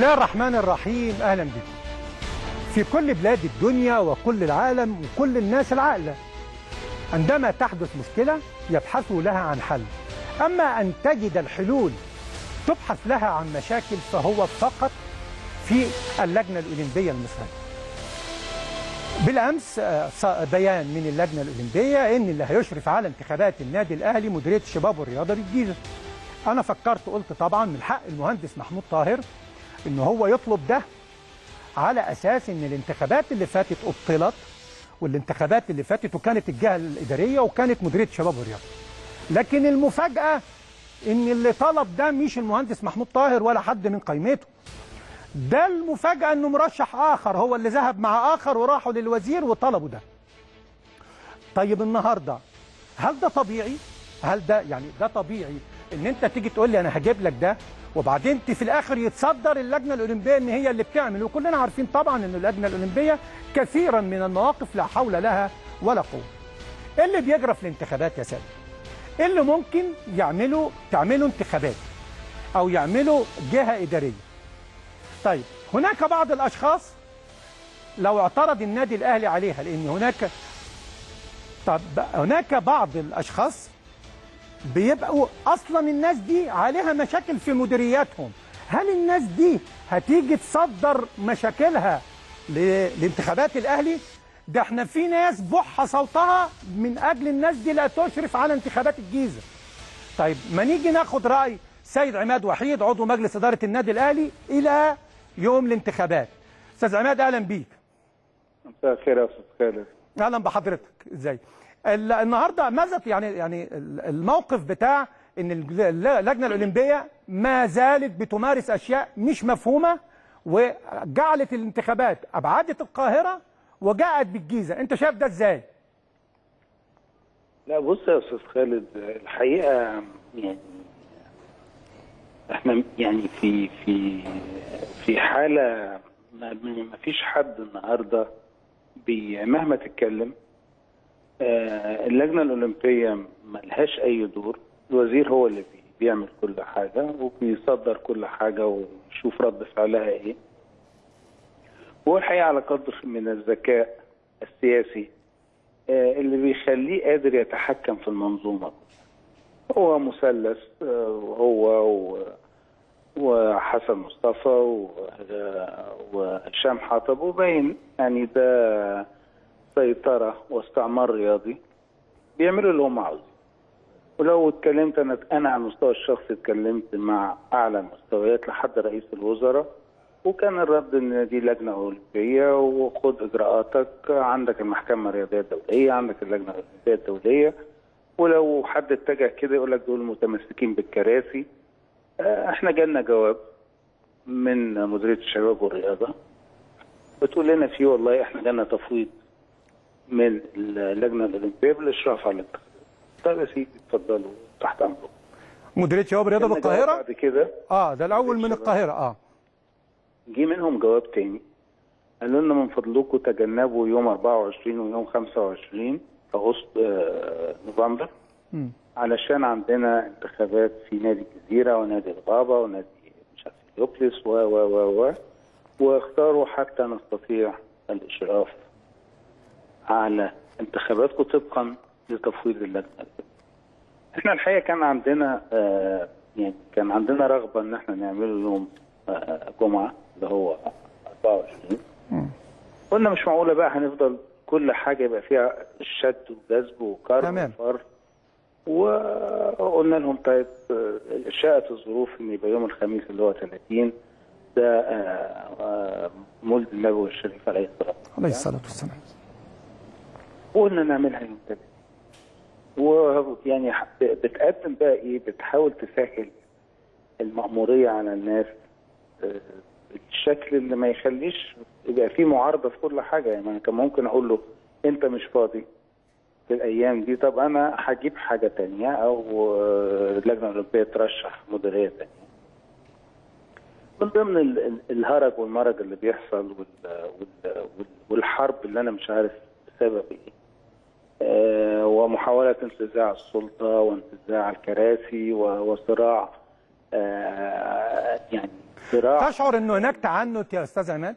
الله الرحمن الرحيم. أهلا بكم. في كل بلاد الدنيا وكل العالم وكل الناس العاقلة. عندما تحدث مشكلة يبحثوا لها عن حل. أما أن تجد الحلول تبحث لها عن مشاكل فهو فقط في اللجنة الأولمبية المصريه بالأمس آه، بيان من اللجنة الأولمبية إن اللي هيشرف على انتخابات النادي الأهلي مديرية الشباب والرياضة بالجيزة. أنا فكرت قلت طبعا من حق المهندس محمود طاهر إن هو يطلب ده على أساس إن الانتخابات اللي فاتت أبطلت والانتخابات اللي فاتت وكانت الجهة الإدارية وكانت مديرية الشباب والرياضه لكن المفاجأة إن اللي طلب ده مش المهندس محمود طاهر ولا حد من قائمته ده المفاجأة إنه مرشح آخر هو اللي ذهب مع آخر وراحوا للوزير وطلبوا ده. طيب النهارده هل ده طبيعي؟ هل ده يعني ده طبيعي إن أنت تيجي تقول لي أنا هجيب لك ده؟ وبعدين في الآخر يتصدر اللجنة الأولمبية إن هي اللي بتعمل. وكلنا عارفين طبعا إن اللجنة الأولمبية كثيرا من المواقف لا حول لها ولا قوة. إيه اللي بيجرى في الانتخابات يا سيدي إيه اللي ممكن يعملوا تعملوا انتخابات أو يعملوا جهة إدارية؟ طيب هناك بعض الأشخاص لو اعترض النادي الأهلي عليها لأن هناك طب هناك بعض الأشخاص بيبقوا أصلا الناس دي عليها مشاكل في مديرياتهم. هل الناس دي هتيجي تصدر مشاكلها لانتخابات الأهلي؟ ده إحنا في ناس بح صوتها من أجل الناس دي لا تشرف على انتخابات الجيزة. طيب ما نيجي ناخد رأي سيد عماد وحيد عضو مجلس إدارة النادي الأهلي إلى يوم الانتخابات. أستاذ عماد أهلا بيك. مساء الخير يا أستاذ خالد. أهلا بحضرتك. إزاي؟ ال- النهارده ماذا يعني يعني ال- الموقف بتاع إن ال- اللجنة الأولمبية ما زالت بتمارس أشياء مش مفهومة وجعلت الانتخابات ابعدت القاهرة وجاءت بالجيزة. أنت شايف ده إزاي؟ لا بص يا أستاذ خالد الحقيقة يعني إحنا يعني في في في حالة ما فيش حد النهارده مهما تتكلم اللجنة الأولمبية ما لهاش أي دور. الوزير هو اللي بي- بيعمل كل حاجة وبيصدر كل حاجة ويشوف رد فعلها إيه. هو الحقيقة على قدر من الذكاء السياسي آه، اللي بيخليه قادر يتحكم في المنظومة. هو مثلث آه، وهو و- وحسن مصطفى آه، وهشام حطب وباين يعني ده سيطرة واستعمار رياضي بيعملوا اللي هم عاوزين ولو اتكلمت أنا أنا على المستوى الشخصي اتكلمت مع أعلى المستويات لحد رئيس الوزراء وكان الرد إن دي لجنة أولمبية وخد إجراءاتك عندك المحكمة الرياضية الدولية عندك اللجنة الاولمبيه الدولية. ولو حد اتجه كده يقول لك دول متمسكين بالكراسي. آه، إحنا جالنا جواب من مديرية الشباب والرياضة. بتقول لنا فيه والله إحنا جالنا تفويض من اللجنة الأولمبية بالإشراف على الانتخابات طيب يا سيدي اتفضلوا تحت امركم مديرية شباب جواب بالقاهرة؟ بعد كده آه ده الأول من القاهرة آه. جه منهم جواب تاني. قالوا لنا من فضلكم تجنبوا يوم 24 ويوم 25 أغسطس آه، نوفمبر. مم. علشان عندنا انتخابات في نادي الجزيرة ونادي الغابه ونادي مش عارف و و و و. واختاروا حتى نستطيع الإشراف على انتخاباتكم طبقا لتفويض اللجنة. إحنا الحقيقة كان عندنا آه يعني كان عندنا رغبة إن إحنا نعمله يوم آه جمعة اللي هو 24 قلنا مش معقولة بقى هنفضل كل حاجة يبقى فيها شد وجذب وكر تمام. وفر. وقلنا لهم طيب آه، شاءت الظروف إن يبقى يوم الخميس اللي هو 30 ده آه، آه، مولد النبوي الشريف عليه الصلاة والسلام. عليه الصلاة والسلام. وقلنا نعملها يوم تاني ويعني بتقدم بقى إيه؟ بتحاول تسهل المأمورية على الناس آه، بالشكل اللي ما يخليش يبقى فيه معارضة في كل حاجة. يعني أنا كان ممكن أقول له أنت مش فاضي في الأيام دي طب أنا هجيب حاجة تانية أو آه، اللجنة الأولمبية ترشح مديرية تانية. من ضمن ال- ال- الهرج والمرج اللي بيحصل وال- وال- وال- والحرب اللي أنا مش عارف بسبب إيه. آه، ومحاولة انتزاع السلطة وانتزاع الكراسي وصراع آه، يعني صراع. تشعر إنه هناك تعنت يا أستاذ عماد؟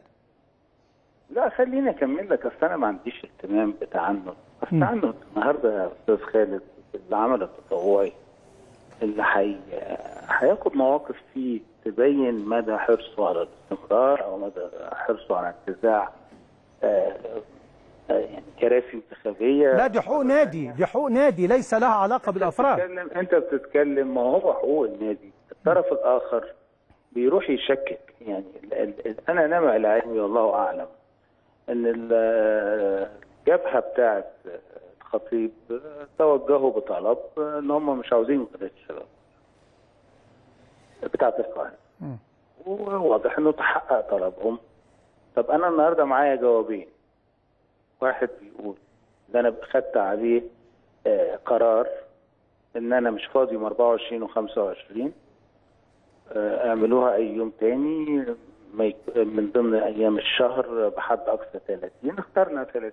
لا خليني أكمل لك. أصل أنا ما عنديش اهتمام بتعنت. التعنت النهارده يا أستاذ خالد العمل التطوعي اللي حي... هياخد مواقف فيه تبين مدى حرصه على الاستمرار أو مدى حرصه على انتزاع آه، آه، يعني كراسي انتخابية. لا دي حقوق نادي. دي حقوق نادي. ليس لها علاقة بالأفراد. بتتكلم أنت بتتكلم ما هو حقوق النادي؟ الطرف الآخر بيروح يشكك. يعني أنا نمع العلمي والله أعلم إن ال- الجبهة بتاعت الخطيب توجهوا بطلب إن هم مش عاوزين مديريه الشباب. بتاعت القاهره. وواضح إنه تحقق طلبهم. طب أنا النهارده معايا جوابين. واحد بيقول ده أنا خدت عليه آه، قرار إن أنا مش فاضي يوم 24 و25 أعملوها أي يوم تاني من ضمن أيام الشهر بحد أقصى 30 اخترنا 30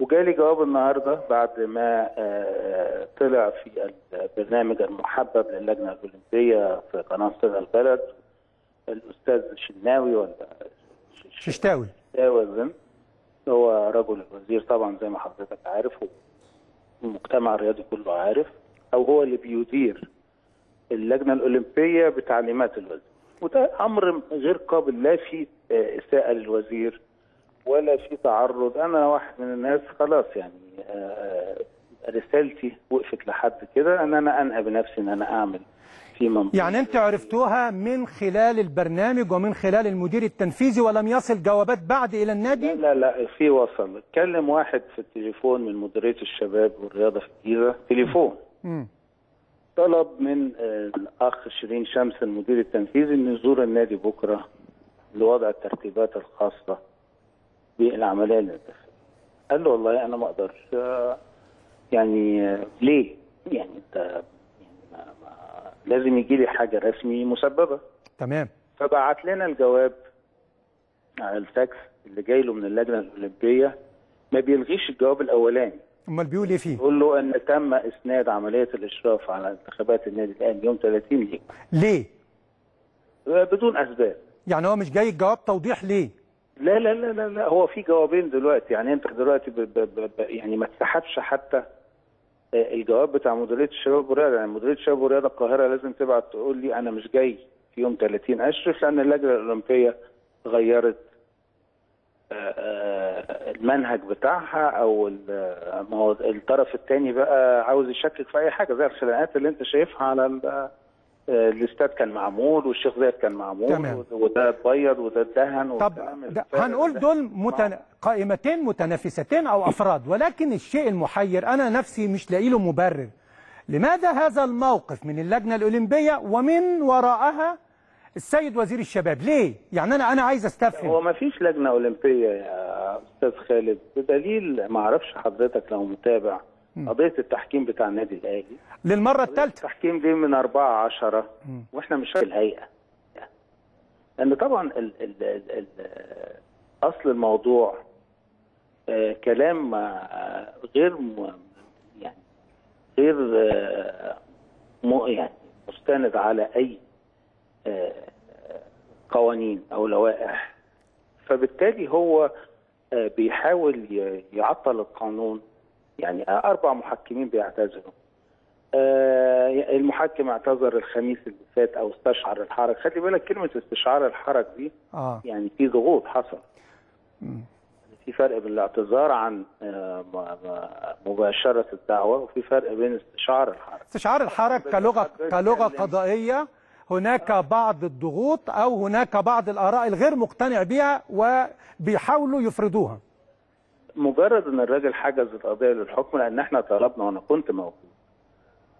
وجالي جواب النهارده بعد ما آه، طلع في البرنامج المحبب للجنة الأولمبية في قناة صدى البلد الأستاذ الشناوي ولا ششتاوي أظن. هو رجل الوزير طبعا زي ما حضرتك عارف والمجتمع الرياضي كله عارف أو هو اللي بيدير اللجنة الأولمبية بتعليمات الوزير. وده أمر غير قابل لا في آه، إساءة للوزير ولا في تعرض. أنا واحد من الناس خلاص يعني آه، رسالتي وقفت لحد كده إن أنا انهى بنفسي إن أنا أعمل في منظومه يعني انت عرفتوها من خلال البرنامج ومن خلال المدير التنفيذي ولم يصل جوابات بعد إلى النادي لا لا في وصل كلم واحد في التليفون من مديرية الشباب والرياضة في الجيزة تليفون. طلب من الأخ شيرين شمس المدير التنفيذي انه يزور النادي بكرة لوضع الترتيبات الخاصة بالعملية الانتخابيه. قال له والله أنا ما أقدرش يعني ليه؟ يعني أنت لازم يجي لي حاجة رسمي مسببة. تمام. فبعت لنا الجواب على الفاكس اللي جاي له من اللجنة الأولمبية. ما بيلغيش الجواب الأولاني. أمال بيقول إيه فيه؟ يقول له إن تم إسناد عملية الإشراف على انتخابات النادي الأهلي يوم 30 ليه. ليه؟ بدون أسباب. يعني هو مش جاي الجواب توضيح ليه؟ لا لا لا لا, لا هو في جوابين دلوقتي. يعني أنت دلوقتي ب ب ب يعني ما تسحبش حتى آه، الجواب بتاع مديرية الشباب والرياضة. يعني مديرية الشباب والرياضة القاهرة لازم تبعت تقول لي أنا مش جاي في يوم 30 أشرف لأن اللجنة الأولمبية غيرت آه، آه، المنهج بتاعها أو الطرف الثاني بقى عاوز يشكك في أي حاجة. زي الخناقات اللي أنت شايفها على الاستاد كان معمول والشيخ زايد كان معمول تمام. وده اتبيض وده اتدهن طب ده هنقول. دول متن... قائمتين متنافستين أو أفراد ولكن الشيء المحير أنا نفسي مش لاقي له مبرر. لماذا هذا الموقف من اللجنة الأولمبية ومن وراءها السيد وزير الشباب؟ ليه؟ يعني أنا أنا عايز هو استفهم ما فيش لجنة أولمبية يا أستاذ خالد بدليل ما أعرفش حضرتك لو متابع. قضية التحكيم بتاع النادي الأهلي. للمرة الثالثة. التحكيم دي من 4 10 وإحنا مش في الهيئة. لأن طبعا ال ال ال ال أصل الموضوع آه كلام آه غير م- يعني غير آه م- يعني مستند على أي قوانين أو لوائح. فبالتالي هو بيحاول يعطل القانون. يعني أربع محكمين بيعتذروا آه، المحكم اعتذر الخميس اللي فات أو استشعر الحرج. خلي بالك كلمة استشعار الحرج دي آه. يعني في ضغوط حصل. في فرق بين الاعتذار عن آه، م- م- مباشرة الدعوة وفي فرق بين استشعار الحرج. استشعار الحرج كلغة كلغة قضائية هناك بعض الضغوط أو هناك بعض الآراء الغير مقتنع بها وبيحاولوا يفرضوها. مجرد إن الراجل حجز القضية للحكم لأن إحنا طلبنا وأنا كنت موجود.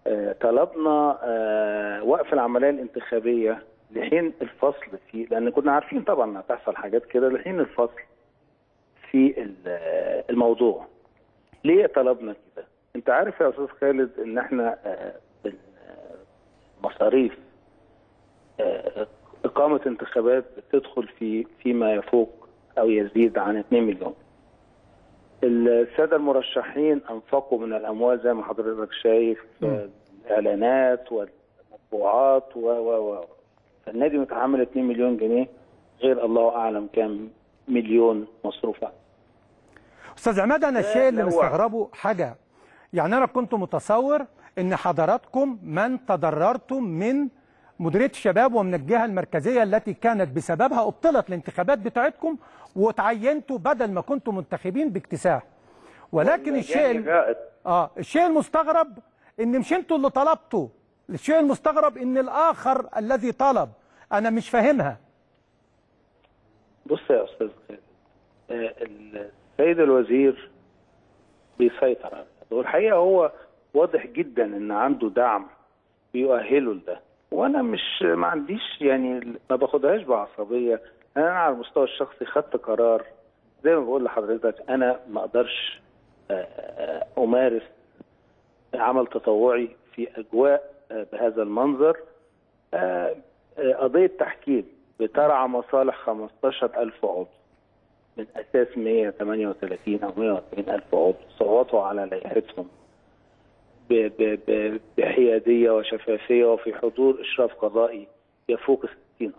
آه، طلبنا آه، وقف العملية الانتخابية لحين الفصل في لأن كنا عارفين طبعا هتحصل حاجات كده لحين الفصل في آه، الموضوع. ليه طلبنا كده؟ أنت عارف يا أستاذ خالد إن إحنا مصاريف إقامة انتخابات بتدخل في فيما يفوق أو يزيد عن 2 مليون. السادة المرشحين أنفقوا من الأموال زي ما حضرتك شايف الاعلانات والمطبوعات و و و فالنادي متحمل 2 مليون جنيه غير الله أعلم كام مليون مصروف عليه أستاذ عماد أنا الشيء اللي مستغربه حاجة. يعني أنا كنت متصور إن حضراتكم من تضررتم من مديرية الشباب ومن الجهه المركزية التي كانت بسببها أبطلت الانتخابات بتاعتكم وتعينتوا بدل ما كنتم منتخبين باكتساح. ولكن الشيء. آه الشيء المستغرب إن مش أنتوا اللي طلبتوا. الشيء المستغرب إن الآخر الذي طلب أنا مش فاهمها. بص يا أستاذ آه، السيد الوزير بيسيطر على والحقيقة هو واضح جدا إن عنده دعم بيؤهله لده. وأنا مش ما عنديش يعني ما باخدهاش بعصبية. أنا على المستوى الشخصي خدت قرار زي ما بقول لحضرتك أنا ما أقدرش آه، آه، أمارس عمل تطوعي في أجواء آه، بهذا المنظر. قضية تحكيم بترعى مصالح 15000 عضو. من أساس 138 أو 140 ألف عضو صوتوا على لائحتهم. بحيادية وشفافية وفي حضور إشراف قضائي يفوق 60 عضو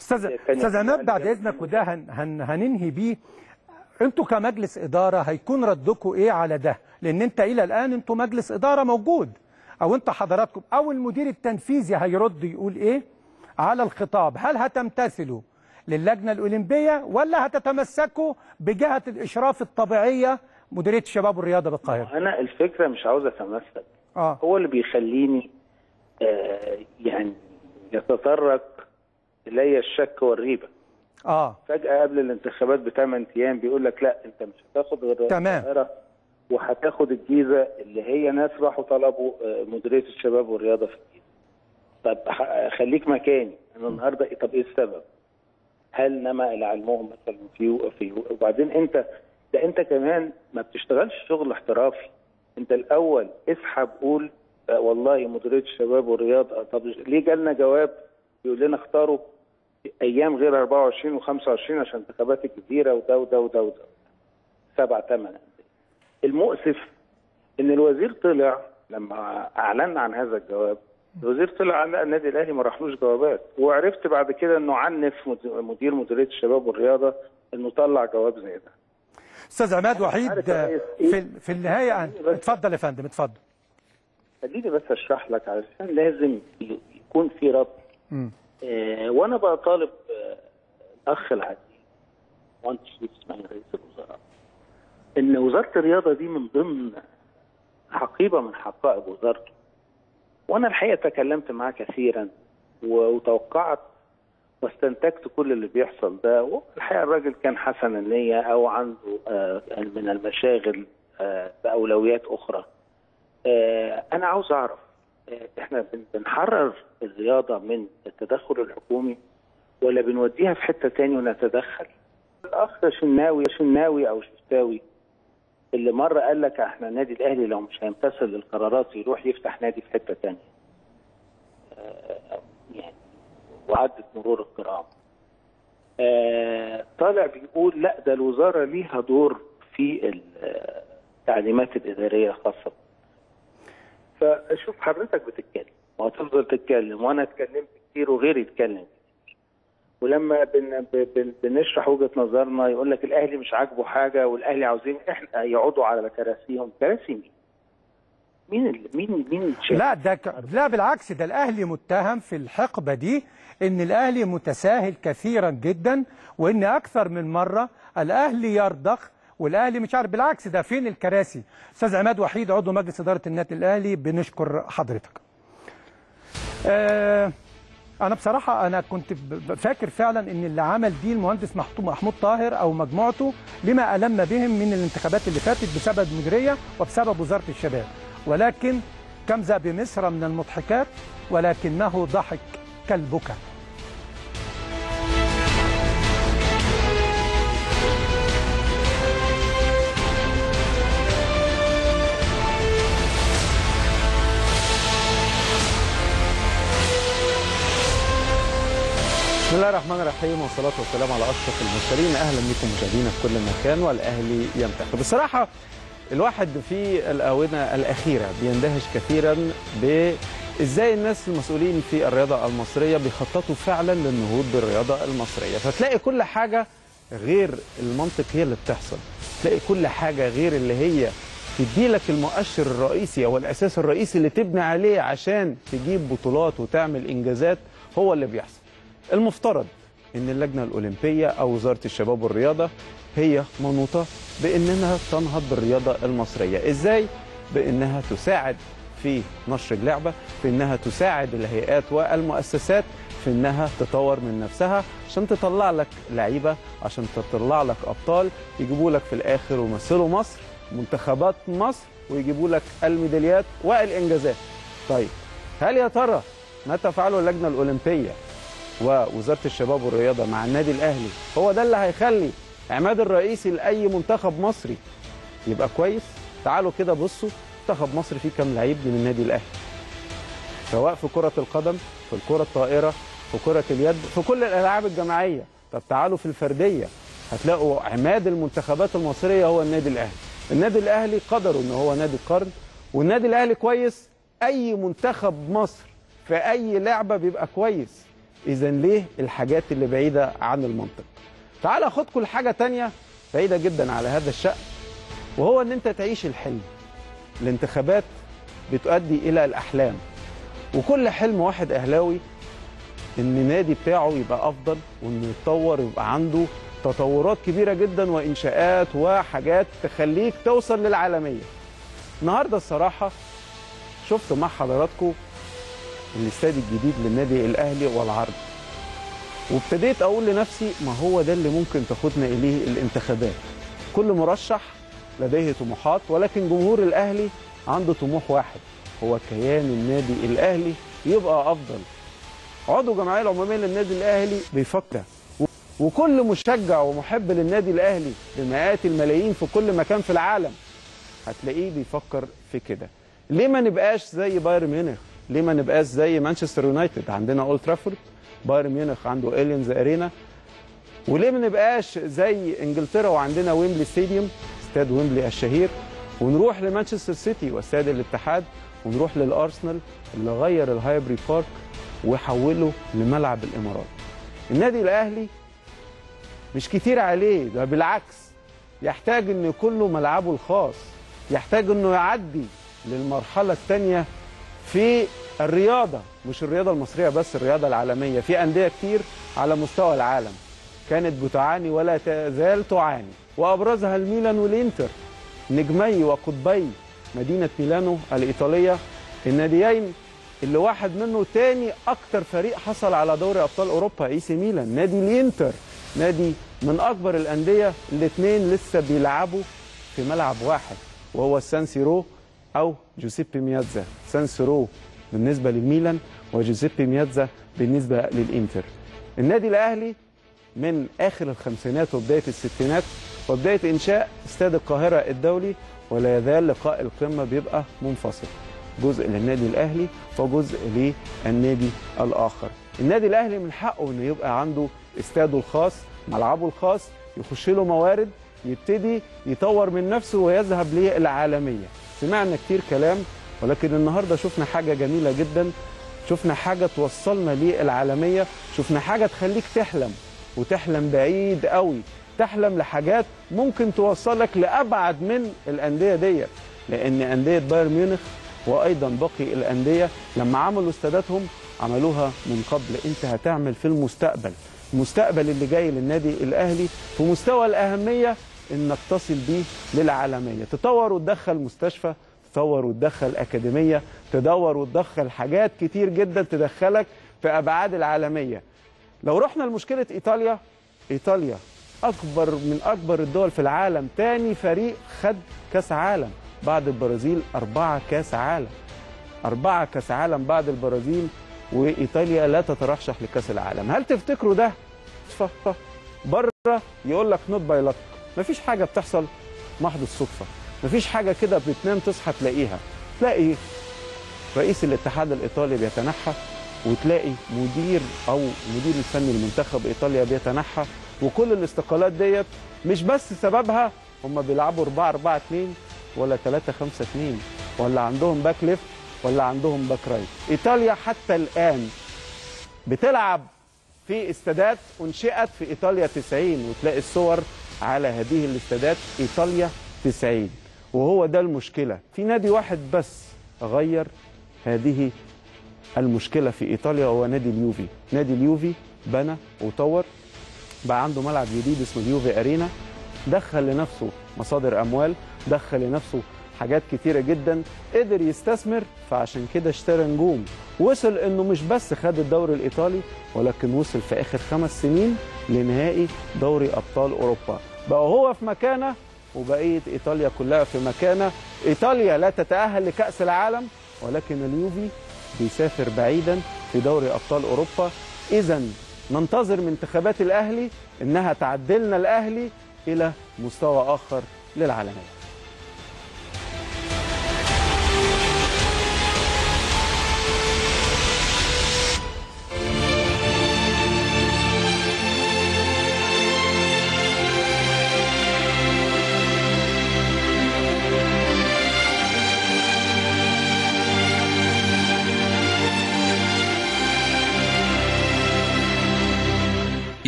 أستاذ أستاذ عماد يحتمل بعد. إذنك وده هن هن هننهي بيه أنتوا كمجلس إدارة هيكون ردكم إيه على ده؟ لأن أنت إلى الآن أنتوا مجلس إدارة موجود أو أنت حضراتكم أو المدير التنفيذي هيرد يقول إيه على الخطاب؟ هل هتمتثلوا للجنة الأولمبية ولا هتتمسكوا بجهة الإشراف الطبيعية مديرية الشباب والرياضة بالقاهرة؟ أنا الفكرة مش عاوز أتمثل آه هو اللي بيخليني آه يعني يتطرق الي الشك والريبة آه فجأة قبل الانتخابات بثمان أيام بيقول لك لا أنت مش هتاخد غير تمام. القاهرة وهتاخد الجيزة اللي هي ناس راحوا طلبوا آه، مديرية الشباب والرياضة في الجيزة. طب خليك مكاني أنا النهارده إيه- طب إيه السبب؟ هل نمأ إلى علمهم مثلا في في وبعدين أنت ده انت كمان ما بتشتغلش شغل احترافي. انت الأول اسحب قول والله مديرية الشباب والرياضه آه، طب ليه جالنا جواب يقول لنا اختاروا أيام غير 24 و25 عشان انتخابات الجزيره وده وده وده وده. سبع ثمان. المؤسف إن الوزير طلع لما اعلنا عن هذا الجواب الوزير طلع قال النادي الأهلي ما راحلوش جوابات. وعرفت بعد كده إنه عنف مد- مدير مديرية الشباب والرياضة إنه طلع جواب زي ده. أستاذ عماد وحيد إيه؟ في في النهاية اتفضل يا فندم اتفضل خليني بس أشرح لك علشان لازم يكون في ربط. آه وأنا بطالب آه الاخ العزيز شريف إسماعيل رئيس الوزراء إن وزارة الرياضة دي من ضمن حقيبة من حقائب وزارته وأنا الحقيقة تكلمت معاه كثيرا وتوقعت واستنتجت كل اللي بيحصل ده والحقيقة الراجل كان حسن النية أو عنده آه من المشاغل آه بأولويات أخرى. آه أنا عاوز أعرف إحنا بن- بنحرر الرياضة من التدخل الحكومي ولا بنوديها في حتة تاني ونتدخل؟ الأخ شناوي شناوي أو شفتاوي اللي مرة قال لك إحنا النادي الأهلي لو مش هيمتثل للقرارات يروح يفتح نادي في حتة تانية. وعدت مرور الكرام. آه طالع بيقول لا ده الوزارة ليها دور في التعليمات الإدارية الخاصة. فشوف حضرتك بتتكلم وهتفضل تتكلم وأنا اتكلمت كتير وغيري كتير. ولما بن بن بنشرح وجهة نظرنا يقول لك الأهلي مش عاجبه حاجة والأهلي عاوزين إحنا يقعدوا على كراسيهم. كراسي مين؟ مين مين مين؟ لا ده. لا بالعكس ده الأهلي متهم في الحقبة دي إن الأهلي متساهل كثيرا جدا وإن أكثر من مرة الأهلي يرضخ والأهلي مش عارف بالعكس ده فين الكراسي أستاذ عماد وحيد عضو مجلس إدارة النادي الأهلي بنشكر حضرتك آه أنا بصراحة أنا كنت فاكر فعلا إن اللي عمل دي المهندس محمود طاهر أو مجموعته لما ألم بهم من الانتخابات اللي فاتت بسبب المديريه وبسبب وزارة الشباب ولكن كمز بمصر من المضحكات ولكنه ضحك كالبكا بسم الله الرحمن الرحيم والصلاة والسلام على أشرف المرسلين. أهلا بكم مشاهدينا في كل مكان والأهلي ينتخب بصراحة الواحد في الآونة الأخيرة بيندهش كثيرا إزاي الناس المسؤولين في الرياضة المصرية بيخططوا فعلا للنهوض بالرياضة المصرية. فتلاقي كل حاجة غير المنطق هي اللي بتحصل. تلاقي كل حاجة غير اللي هي تدي لك المؤشر الرئيسي أو الأساس الرئيسي اللي تبني عليه عشان تجيب بطولات وتعمل إنجازات هو اللي بيحصل. المفترض إن اللجنة الأولمبية أو وزارة الشباب والرياضة هي منوطة بأنها تنهض بالرياضه المصرية. إزاي؟ بأنها تساعد في نشر اللعبة في أنها تساعد الهيئات والمؤسسات في أنها تطور من نفسها عشان تطلع لك لعيبة عشان تطلع لك أبطال يجيبوا لك في الآخر ويمثلوا مصر منتخبات مصر ويجيبوا لك الميداليات والإنجازات. طيب هل يا ترى ما تفعله اللجنة الأولمبية ووزارة الشباب والرياضة مع النادي الأهلي هو ده اللي هيخلي عماد الرئيسي لأي منتخب مصري يبقى كويس؟ تعالوا كده بصوا منتخب مصر فيه كام لعيب من النادي الأهلي؟ سواء في كرة القدم في الكرة الطائرة في كرة اليد في كل الألعاب الجماعية. طب تعالوا في الفردية هتلاقوا عماد المنتخبات المصرية هو النادي الأهلي. النادي الأهلي قدروا إن هو نادي القرن والنادي الأهلي كويس. أي منتخب مصر في أي لعبة بيبقى كويس. اذا ليه الحاجات اللي بعيدة عن المنطق؟ تعال اخدكم لحاجه تانية بعيدة جدا على هذا الشأن وهو إن أنت تعيش الحلم. الانتخابات بتؤدي إلى الأحلام. وكل حلم واحد أهلاوي إن النادي بتاعه يبقى أفضل وانه يتطور ويبقى عنده تطورات كبيرة جدا وإنشاءات وحاجات تخليك توصل للعالمية. النهارده الصراحة شفت مع حضراتكم الاستاد الجديد للنادي الأهلي والعرض. وابتديت أقول لنفسي ما هو ده اللي ممكن تاخدنا إليه الانتخابات؟ كل مرشح لديه طموحات ولكن جمهور الأهلي عنده طموح واحد هو كيان النادي الأهلي يبقى أفضل. عضو الجمعيه العمومية للنادي الأهلي بيفكر. وكل مشجع ومحب للنادي الأهلي بمئات الملايين في كل مكان في العالم هتلاقيه بيفكر في كده. ليه ما نبقاش زي بايرن ميونخ؟ ليه ما نبقاش زي مانشستر يونايتد؟ عندنا أولد ترافورد بايرن ميونخ عنده أليانز أرينا. وليه ما نبقاش زي إنجلترا وعندنا ويمبلي ستاديوم استاد ويمبلي الشهير. ونروح لمانشستر سيتي واستاد الاتحاد ونروح للأرسنال اللي غير الهايبري بارك وحوله لملعب الإمارات. النادي الأهلي مش كتير عليه ده بالعكس يحتاج انه يكون له ملعبه الخاص يحتاج إنه يعدي للمرحلة الثانية في الرياضة. مش الرياضة المصرية بس الرياضة العالمية. في أندية كتير على مستوى العالم كانت بتعاني ولا تزال تعاني. وأبرزها الميلان والإنتر. نجمي وقطبي مدينة ميلانو الإيطالية الناديين اللي واحد منه تاني أكتر فريق حصل على دوري أبطال أوروبا إي ميلان. نادي الإنتر نادي من أكبر الأندية. الاثنين لسه بيلعبوا في ملعب واحد وهو السان سيرو أو جوزيبي مياتزا سان سيرو بالنسبة للميلان وجوزيبي مياتزا بالنسبة للإنتر. النادي الأهلي من آخر الخمسينات وبداية الستينات وبداية إنشاء استاد القاهرة الدولي ولا يزال لقاء القمة بيبقى منفصل. جزء للنادي الأهلي وجزء للنادي الآخر. النادي الأهلي من حقه إنه يبقى عنده استاده الخاص ملعبه الخاص يخش له موارد يبتدي يطور من نفسه ويذهب للعالمية. سمعنا كتير كلام ولكن النهارده شفنا حاجة جميلة جدا شفنا حاجة توصلنا للعالمية شفنا حاجة تخليك تحلم وتحلم بعيد قوي تحلم لحاجات ممكن توصلك لأبعد من الأندية ديت. لأن أندية بايرن ميونخ وأيضا باقي الأندية لما عملوا استاداتهم عملوها من قبل. أنت هتعمل في المستقبل المستقبل اللي جاي للنادي الأهلي في مستوى الأهمية إنك تصل بيه للعالمية. تطور وتدخل مستشفى تطور وتدخل أكاديمية تدور وتدخل حاجات كتير جدا تدخلك في أبعاد العالمية. لو رحنا لمشكلة إيطاليا إيطاليا أكبر من أكبر الدول في العالم تاني فريق خد كأس عالم بعد البرازيل أربعة كأس عالم. أربعة كأس عالم بعد البرازيل وإيطاليا لا تترشح لكأس العالم. هل تفتكروا ده؟ بره يقول لك not by luck مفيش حاجة بتحصل. محض الصدفة. مفيش حاجة كده بتنام تصحى تلاقيها. تلاقي رئيس الاتحاد الإيطالي بيتنحى وتلاقي مدير أو مدير الفني لمنتخب إيطاليا بيتنحى وكل الاستقالات ديت مش بس سببها هم بيلعبوا 4 4 2 ولا 3 5 2 ولا عندهم back left ولا عندهم back right. إيطاليا حتى الآن بتلعب في استادات أنشئت في إيطاليا 90 وتلاقي الصور على هذه الاستادات إيطاليا 90 وهو ده المشكلة. في نادي واحد بس غير هذه المشكلة في إيطاليا هو نادي اليوفي. نادي اليوفي بنى وطور بقى عنده ملعب جديد اسمه اليوفي أرينا. دخل لنفسه مصادر أموال دخل لنفسه حاجات كتيرة جدا قدر يستثمر فعشان كده اشترى نجوم. وصل إنه مش بس خد الدوري الإيطالي ولكن وصل في آخر خمس سنين لنهائي دوري أبطال أوروبا. بقى هو في مكانه وبقية إيطاليا كلها في مكانه إيطاليا لا تتأهل لكأس العالم ولكن اليوفي بيسافر بعيدا في دوري أبطال أوروبا. اذا ننتظر من انتخابات الأهلي إنها تعدلنا الأهلي إلى مستوى آخر للعالميه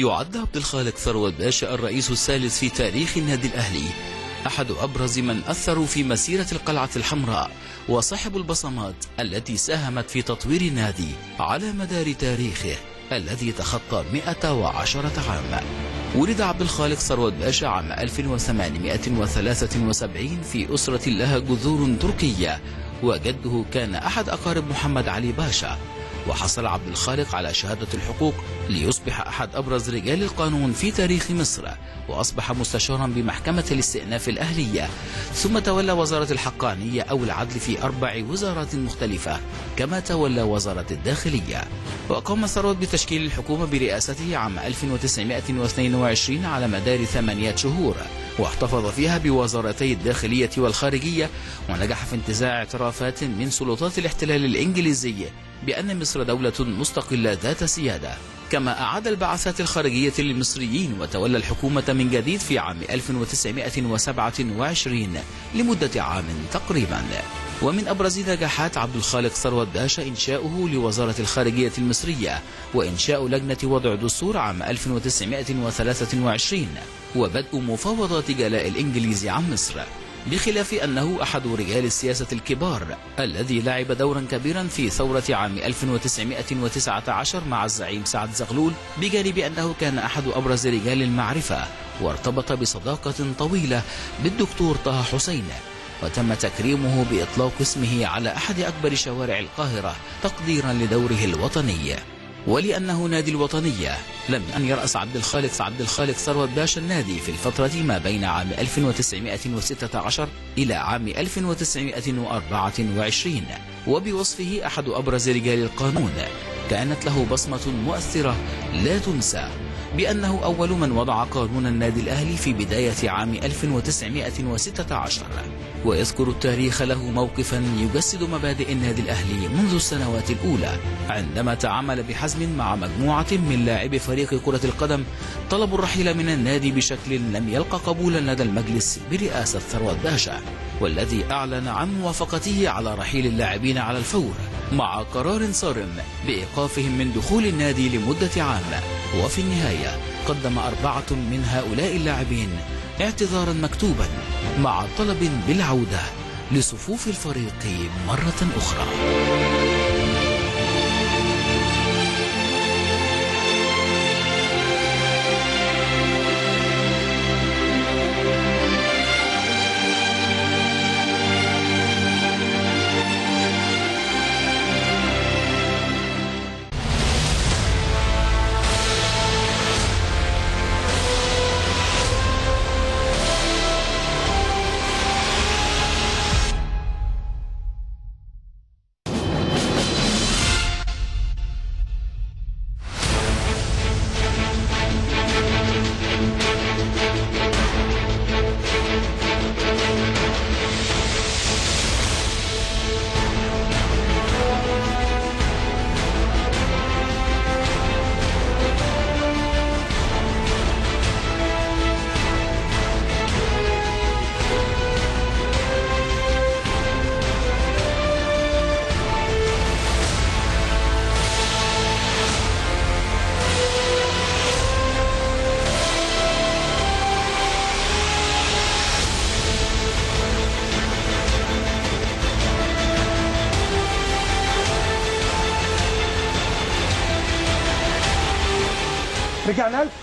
يعد عبد الخالق ثروت باشا الرئيس الثالث في تاريخ النادي الأهلي. أحد أبرز من أثروا في مسيرة القلعة الحمراء وصاحب البصمات التي ساهمت في تطوير النادي على مدار تاريخه الذي تخطى 110 عام. ولد عبد الخالق ثروت باشا عام 1873 في أسرة لها جذور تركية وجده كان أحد أقارب محمد علي باشا. وحصل عبد الخالق على شهادة الحقوق ليصبح أحد أبرز رجال القانون في تاريخ مصر وأصبح مستشارا بمحكمة الاستئناف الأهلية. ثم تولى وزارة الحقانية أو العدل في أربع وزارات مختلفة كما تولى وزارة الداخلية. وقام ثروت بتشكيل الحكومة برئاسته عام 1922 على مدار ثمانية شهور. واحتفظ فيها بوزارتي الداخلية والخارجية ونجح في انتزاع اعترافات من سلطات الاحتلال الإنجليزي بأن مصر دولة مستقلة ذات سيادة كما أعاد البعثات الخارجية للمصريين وتولى الحكومة من جديد في عام 1927 لمدة عام تقريبا. ومن أبرز نجاحات عبد الخالق ثروت باشا إنشاؤه لوزارة الخارجية المصرية وإنشاء لجنة وضع دستور عام 1923 وبدء مفاوضات جلاء الإنجليز عن مصر. بخلاف أنه أحد رجال السياسة الكبار الذي لعب دورا كبيرا في ثورة عام 1919 مع الزعيم سعد زغلول بجانب أنه كان أحد أبرز رجال المعرفة وارتبط بصداقة طويلة بالدكتور طه حسين. وتم تكريمه بإطلاق اسمه على أحد أكبر شوارع القاهرة تقديرا لدوره الوطني. ولأنه نادي الوطنية. لم أن يرأس عبد الخالق عبد الخالق ثروت باشا النادي في الفترة ما بين عام 1916 إلى عام 1924 وبوصفه أحد أبرز رجال القانون. كانت له بصمة مؤثرة لا تنسى بأنه أول من وضع قانون النادي الأهلي في بداية عام 1916 ويذكر التاريخ له موقفا يجسد مبادئ النادي الأهلي منذ السنوات الأولى. عندما تعامل بحزم مع مجموعة من لاعبي فريق كرة القدم طلبوا الرحيل من النادي بشكل لم يلقى قبولا لدى المجلس برئاسة ثروت باشا والذي أعلن عن موافقته على رحيل اللاعبين على الفور مع قرار صارم بإيقافهم من دخول النادي لمدة عام. وفي النهاية قدم أربعة من هؤلاء اللاعبين اعتذارا مكتوبا مع طلب بالعودة لصفوف الفريق مرة أخرى.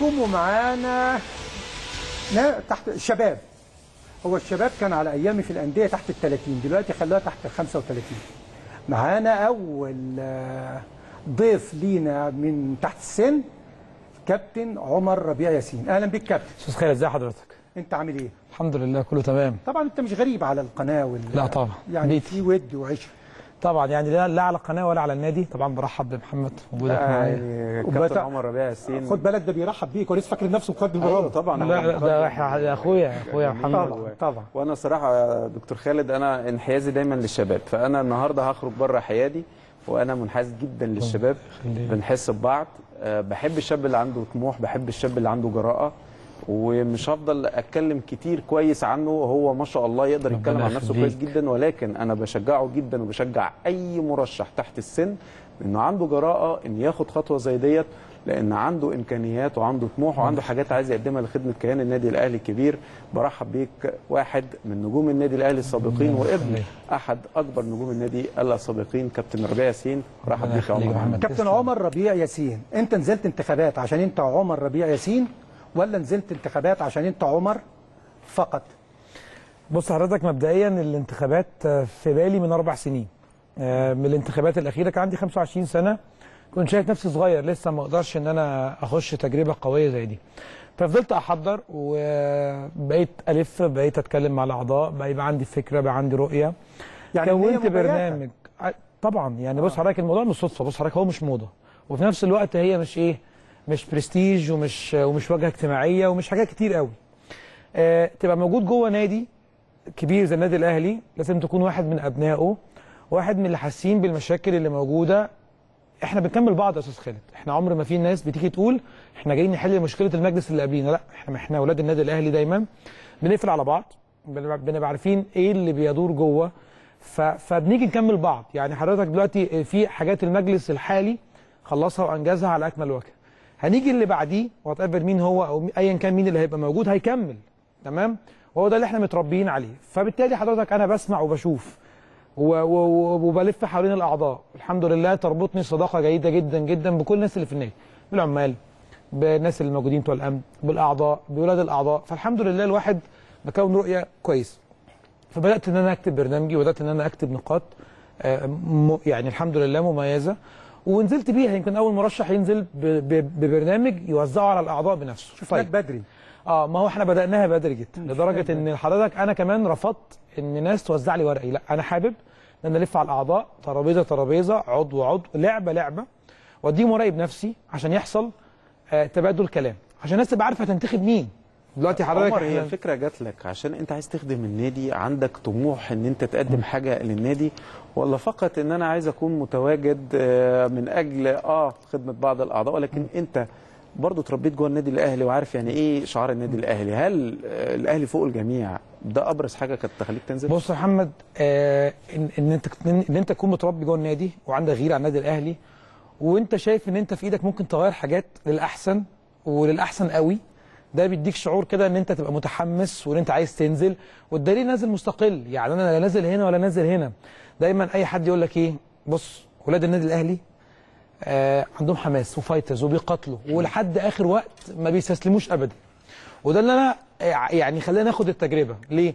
رجعنا لكم ومعانا نا- تحت الشباب هو الشباب كان على أيامي في الأندية تحت ال 30 دلوقتي خلوها تحت ال 35 معانا أول آه، ضيف لينا من تحت السن كابتن عمر ربيع ياسين. أهلا بيك كابتن. أستاذ خالد ازي حضرتك؟ أنت عامل إيه؟ الحمد لله كله تمام. طبعا أنت مش غريب على القناة وال... لا طبعا. يعني بيتي. في ود وعشره طبعا يعني لا, لا على القناة ولا على النادي. طبعا برحب بمحمد. وجودك معايا يعني كابتن عمر ربيع ياسين خد بالك ده بيرحب بيك ولسه فاكر نفسه مقدم برامج طبعا. لا ده أخويا أخويا محمد. طبعا. طبعا وأنا صراحة يا دكتور خالد أنا انحيازي دايما للشباب. فأنا النهارده هخرج بره حيادي وأنا منحاز جدا للشباب. يخليك. بنحس ببعض. أه، بحب الشاب اللي عنده طموح بحب الشاب اللي عنده جراءة. ومش هفضل أتكلم كتير كويس عنه هو ما شاء الله يقدر يتكلم عن نفسه. كويس جدا ولكن أنا بشجعه جدا وبشجع أي مرشح تحت السن إنه عنده جراءة إن ياخد خطوة زي ديت لأن عنده إمكانيات وعنده طموح وعنده حاجات عايز يقدمها لخدمة كيان النادي الأهلي الكبير برحب بيك واحد من نجوم النادي الأهلي السابقين وابن. أحد أكبر نجوم النادي السابقين كابتن ربيع ياسين ربنا بيك يا عمر محمد. كابتن. عمر ربيع ياسين أنت نزلت انتخابات عشان أنت عمر ربيع ياسين ولا نزلت انتخابات عشان انت عمر فقط؟ بص حضرتك مبدئيا الانتخابات آه، في بالي من أربع سنين. آه، من الانتخابات الأخيرة كان عندي 25 سنة. كنت شايف نفسي صغير لسه ما أقدرش إن أنا أخش تجربة قوية زي دي. ففضلت أحضر وبقيت ألف بقيت أتكلم مع الأعضاء بقى يبقى عندي فكرة بقى عندي رؤية. يعني كونت. برنامج ع- طبعا. يعني بص حضرتك الموضوع مش صدفة. بص حضرتك هو مش موضة. وفي نفس الوقت هي مش إيه مش برستيج ومش ومش واجهة اجتماعية ومش حاجات كتير قوي. آه تبقى موجود جوه نادي كبير زي النادي الأهلي لازم تكون واحد من أبنائه واحد من اللي حاسين بالمشاكل اللي موجودة. إحنا بنكمل بعض يا أستاذ خالد. إحنا عمر ما في ناس بتيجي تقول إحنا جايين نحل مشكلة المجلس اللي قبلينا. لا إحنا إحنا أولاد النادي الأهلي دايما بنقفل على بعض بنبقى عارفين إيه اللي بيدور جوه. ف... فبنيجي نكمل بعض. يعني حضرتك دلوقتي في حاجات المجلس الحالي خلصها وأنجزها على أكمل وجه. هنيجي اللي بعديه وات ايفر مين هو أو ايا كان مين اللي هيبقى موجود هيكمل تمام؟ وهو ده اللي إحنا متربيين عليه. فبالتالي حضرتك أنا بسمع وبشوف وبلف حوالين الأعضاء. الحمد لله تربطني صداقة جيدة جدا جدا بكل الناس اللي في النادي بالعمال بالناس اللي موجودين بتوع الأمن بالأعضاء بولاد الأعضاء. فالحمد لله الواحد بكون رؤية كويس. فبدأت إن أنا أكتب برنامجي وبدأت إن أنا أكتب نقاط آه، يعني الحمد لله مميزة. ونزلت بيها يمكن أول مرشح ينزل ببرنامج يوزعه على الأعضاء بنفسه. شفناك بدري. آه ما هو إحنا بدأناها بدري جدا لدرجة إن حضرتك أنا كمان رفضت إن ناس توزع لي ورقي. لا أنا حابب إن أنا ألف على الأعضاء ترابيزة ترابيزة عضو عضو لعبة لعبة وأديهم ورقي بنفسي عشان يحصل آه تبادل كلام. عشان الناس تبقى عارفة تنتخب مين. دلوقتي حضرتك عمر هي الفكرة جات لك عشان انت عايز تخدم النادي عندك طموح ان انت تقدم حاجة للنادي ولا فقط ان أنا عايز اكون متواجد آه، من أجل آه خدمة بعض الاعضاء ولكن انت برضه اتربيت جوه النادي الاهلي وعارف يعني إيه شعار النادي الاهلي. هل آه، الاهلي فوق الجميع؟ ده أبرز حاجة كانت تخليك تنزل؟ بص يا محمد آه إن, إن أنت إن أنت تكون متربي جوه النادي وعندك غيره على النادي الاهلي وأنت شايف إن أنت في إيدك ممكن تغير حاجات للأحسن وللأحسن قوي ده بيديك شعور كده إن أنت تبقى متحمس وإن أنت عايز تنزل والدليل نازل مستقل. يعني أنا لا نازل هنا ولا نازل هنا. دايما أي حد يقول لك إيه بص ولاد النادي الأهلي آه عندهم حماس وفايترز وبيقاتلوا ولحد آخر وقت ما بيستسلموش ابدا. وده اللي أنا آه، يعني خلينا ناخد التجربة. ليه؟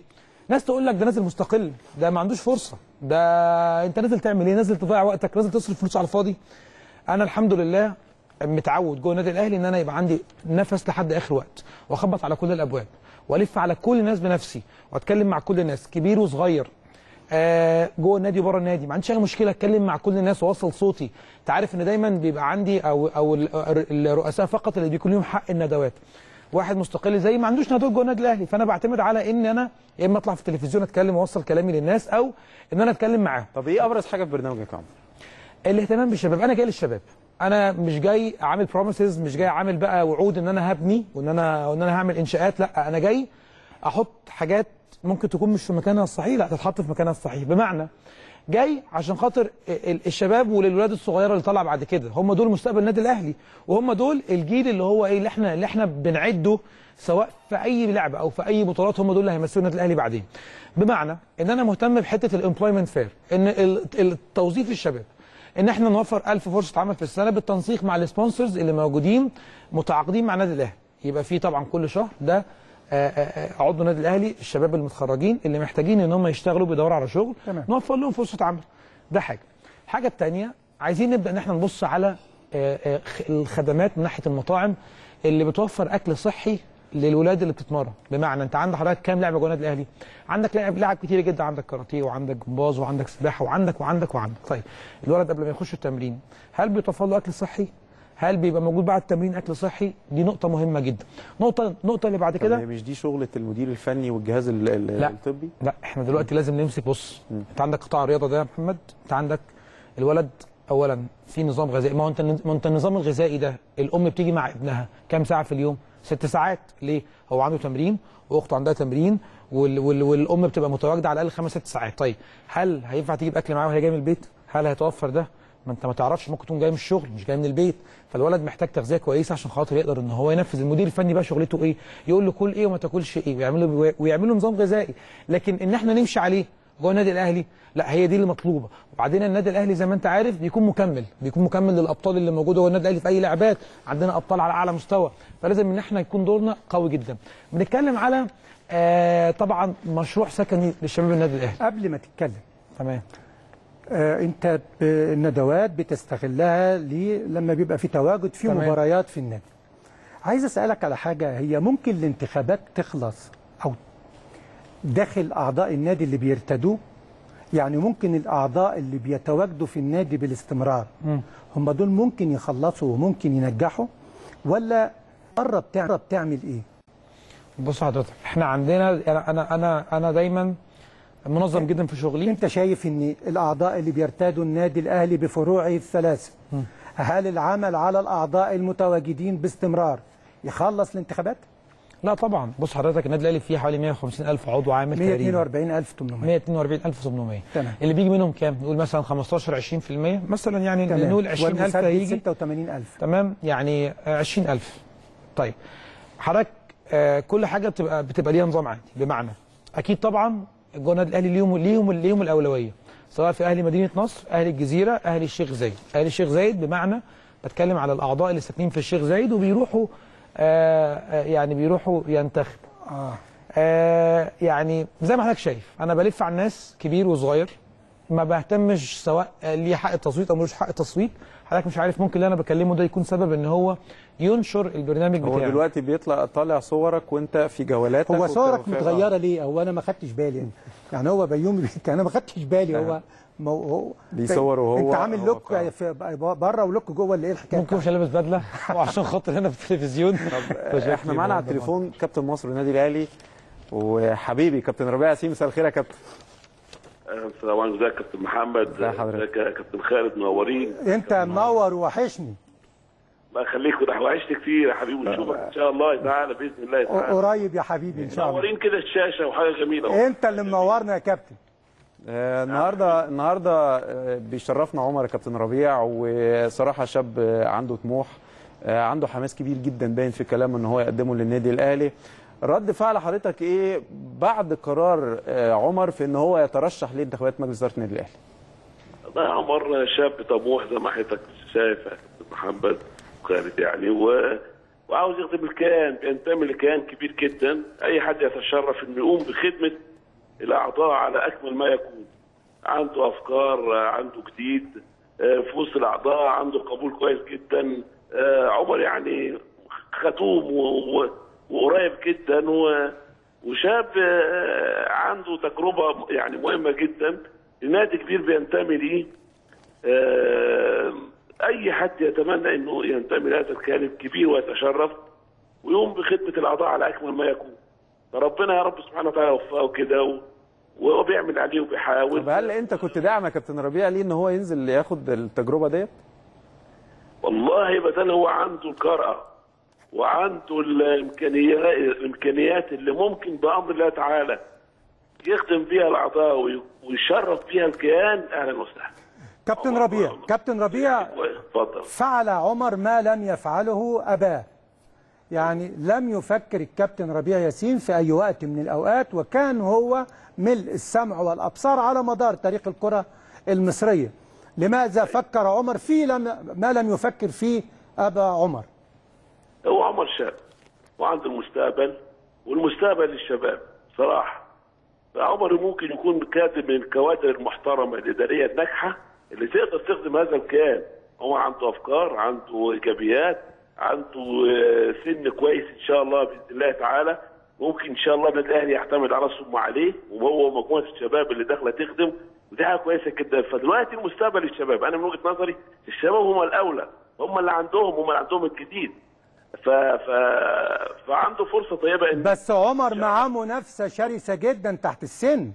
ناس تقول لك ده نازل مستقل ده ما عندوش فرصة. ده أنت نازل تعمل إيه؟ نازل تضيع وقتك نازل تصرف فلوس على الفاضي. أنا الحمد لله متعود جوه النادي الأهلي إن أنا يبقى عندي نفس لحد آخر وقت وأخبط على كل الأبواب وألف على كل الناس بنفسي وأتكلم مع كل الناس كبير وصغير. آه جوه النادي وبره النادي ما عنديش أي مشكلة أتكلم مع كل الناس وأوصل صوتي. أنت عارف إن دايما بيبقى عندي أو أو ال- الرؤساء فقط اللي بيكون لهم حق الندوات. واحد مستقل زي ما عندوش ندوات جوه النادي الأهلي فأنا بعتمد على إن أنا يا إما أطلع في التلفزيون أتكلم وأوصل كلامي للناس أو إن أنا أتكلم معاهم. طب إيه أبرز حاجة في برنامجك يا عمر الاهتمام بالشباب. أنا جاي للشباب. أنا مش جاي عامل بروميسز مش جاي عامل بقى وعود إن أنا هبني وإن أنا وإن أنا هعمل إنشاءات لأ أنا جاي أحط حاجات ممكن تكون مش في مكانها الصحيح لأ تتحط في مكانها الصحيح. بمعنى جاي عشان خاطر ال- الشباب والولاد الصغيرة اللي طالعة بعد كده هم دول مستقبل النادي الأهلي وهم دول الجيل اللي هو إيه اللي إحنا اللي إحنا بنعده سواء في أي لعبة أو في أي بطولات هم دول اللي هيمثلوا النادي الأهلي بعدين. بمعنى إن أنا مهتم بحتة ال employment fair إن توظيف الشباب. إن إحنا نوفر 1000 فرصة عمل في السنة بالتنسيق مع ال sponsors اللي موجودين متعاقدين مع النادي الأهلي. يبقى في طبعا كل شهر ده آه، آه، آه، عضو النادي الأهلي الشباب المتخرجين اللي محتاجين إن هم يشتغلوا بيدوروا على شغل تمام. نوفر لهم فرصة عمل. ده حاجة. الحاجة الثانية عايزين نبدأ إن إحنا نبص على الخدمات من ناحية المطاعم اللي بتوفر أكل صحي للولاد اللي بتتمرن. بمعنى انت عندك حضرتك كام لاعب جوه الأهلي؟ عندك لاعب لاعب كتير جدا. عندك كاراتيه وعندك جمباز وعندك سباحة وعندك وعندك وعندك. طيب الولد قبل ما يخش التمرين هل بيتوفر له أكل صحي؟ هل بيبقى موجود بعد التمرين أكل صحي؟ دي نقطة مهمة جدا. نقطه النقطه اللي بعد كده مش دي شغلة المدير الفني والجهاز ال- ال- لا. الطبي؟ لا إحنا دلوقتي لازم نمسك بص انت عندك قطاع الرياضه ده يا محمد. انت عندك الولد اولا في نظام غذائي. ما هو انت ما انت النظام الغذائي ده الأم بتيجي مع ابنها كام ساعة في اليوم؟ ست ساعات. ليه؟ هو عنده تمرين واخته عندها تمرين وال وال والام بتبقى متواجده على الاقل خمس ست ساعات. طيب هل هينفع تجيب اكل معاه وهي جاية من البيت؟ هل هيتوفر ده؟ ما انت ما تعرفش ممكن تكون جاي من الشغل مش جاي من البيت. فالولد محتاج تغذيه كويسه عشان خاطر يقدر ان هو ينفذ. المدير الفني بقى شغلته إيه؟ يقول له كل إيه وما تاكلش إيه ويعمل له ويعمل له نظام غذائي. لكن ان إحنا نمشي عليه جوه النادي الأهلي؟ لا هي دي اللي مطلوبة. وبعدين النادي الأهلي زي ما أنت عارف بيكون مكمل بيكون مكمل للأبطال اللي موجودة جوه النادي الأهلي في أي لعبات. عندنا أبطال على أعلى مستوى. فلازم إن إحنا يكون دورنا قوي جدا. بنتكلم على آه طبعا مشروع سكني للشباب النادي الأهلي. قبل ما تتكلم. تمام. آه، أنت الندوات بتستغلها لما بيبقى في تواجد في. مباريات في النادي. عايز أسألك على حاجة. هي ممكن الانتخابات تخلص داخل أعضاء النادي اللي بيرتدوه. يعني ممكن الأعضاء اللي بيتواجدوا في النادي بالاستمرار. هم دول ممكن يخلصوا وممكن ينجحوا ولا قرب بتعمل تعمل إيه؟ بص حضرتك إحنا عندنا أنا أنا أنا أنا دايما منظم جدا في شغلي. أنت شايف إن الأعضاء اللي بيرتادوا النادي الأهلي بفروعه الثلاثه هل العمل على الأعضاء المتواجدين باستمرار يخلص الانتخابات؟ لا طبعا. بص حضرتك النادي الأهلي فيه حوالي 150 ألف عضو عامل تقريبا. 142800 142800 تمام. اللي بيجي منهم كام؟ نقول مثلا 15 20% مثلا يعني نقول 20000 والمسدد هيجي. 86000 تمام. يعني آه، 20000 طيب. حضرتك آه، كل حاجة بتبقى بتبقى ليها نظام عادي. بمعنى أكيد طبعا جوه النادي الأهلي ليهم ليهم ليهم الأولوية. سواء في أهلي مدينة نصر أهلي الجزيرة أهلي الشيخ زايد. أهلي الشيخ زايد بمعنى بتكلم على الأعضاء اللي ساكنين في الشيخ زايد وبيروحوا آه آه، يعني بيروحوا ينتخبوا. آه. آه يعني زي ما حضرتك شايف أنا بلف على الناس كبير وصغير ما بهتمش سواء ليه حق التصويت أو ملوش حق التصويت. حضرتك مش عارف ممكن اللي أنا بكلمه ده يكون سبب إن هو ينشر البرنامج هو بتاعه. دلوقتي بيطلع طالع صورك وأنت في جولاتك هو صورك متغيرة ليه؟ أو أنا ما خدتش بالي. يعني, يعني هو بيومي بيك أنا ما خدتش بالي. هو ما هو بيصور وهو- انت عامل لوك. في بره ولوك جوه اللي إيه الحكاية ممكن مش لابس بدلة؟ وعشان خاطر هنا في التلفزيون. إحنا معانا على التليفون كابتن مصر النادي الأهلي وحبيبي كابتن ربيع ياسين مساء الخير يا كابتن. السلام عليكم ازيك يا كابتن محمد؟ ازيك يا كابتن خالد منورين. انت منور ووحشني. الله يخليك وده وحشت كتير يا حبيبي. ونشوفك إن شاء الله تعالى بإذن الله تعالى قريب يا حبيبي إن شاء الله. منورين كده الشاشة وحاجة جميلة. انت اللي منورنا يا كابتن. النهارده النهارده آه، بيشرفنا عمر كابتن ربيع وصراحة شاب آه، عنده طموح آه، عنده حماس كبير جدا باين في كلامه إن هو يقدمه للنادي الأهلي. رد فعل حضرتك إيه بعد قرار آه، عمر في إن هو يترشح لانتخابات مجلس إدارة النادي الأهلي؟ والله عمر شاب طموح زي ما حضرتك شايف يا كابتن محمد خالد يعني و... وعاوز يخدم الكيان بينتمي لكيان كبير جدا. أي حد يتشرف إنه يقوم بخدمة الاعضاء على أكمل ما يكون. عنده أفكار عنده جديد في وسط الأعضاء عنده قبول كويس جدا. عمر يعني ختوم وقريب جدا وشاب عنده تجربة يعني مهمة جدا. لنادي كبير بينتمي ليه. أي حد يتمنى إنه ينتمي لهذا الكيان الكبير ويتشرف ويقوم بخدمة الأعضاء على أكمل ما يكون. فربنا يا رب سبحانه وتعالى يوفقه كده وهو بيعمل عليه وبيحاول. طب هل انت كنت داعم يا كابتن ربيع ليه ان هو ينزل ياخد التجربة ديت؟ والله بدل هو عنده الجرأة وعنده الإمكانيات الإمكانيات اللي ممكن بأمر الله تعالى يخدم بيها الأعضاء وي- ويشرف بيها الكيان أهلا وسهلا. كابتن ربيع كابتن ربيع اتفضل. فعل عمر ما لم يفعله أباه. يعني لم يفكر الكابتن ربيع ياسين في أي وقت من الأوقات وكان هو ملء السمع والأبصار على مدار تاريخ الكرة المصرية. لماذا فكر عمر في لم ما لم يفكر فيه أبا عمر؟ هو عمر شاب وعنده المستقبل والمستقبل للشباب صراحة. فعمر ممكن يكون كادر من الكوادر المحترمة الإدارية الناجحة اللي تقدر تخدم هذا الكيان. هو عنده أفكار عنده إيجابيات عنده آه، سن كويس إن شاء الله بإذن الله تعالى. ممكن إن شاء الله النادي الأهلي يعتمد على ثم عليه وهو مجموعة الشباب اللي داخلة تخدم ودي حاجة كويسة جدا. فدلوقتي المستقبل للشباب أنا من وجهة نظري الشباب هم الأولى هم اللي عندهم هم اللي عندهم الجديد. ف... ف... فعنده فرصة طيبة ان بس عمر معاه منافسة شرسة جدا تحت السن.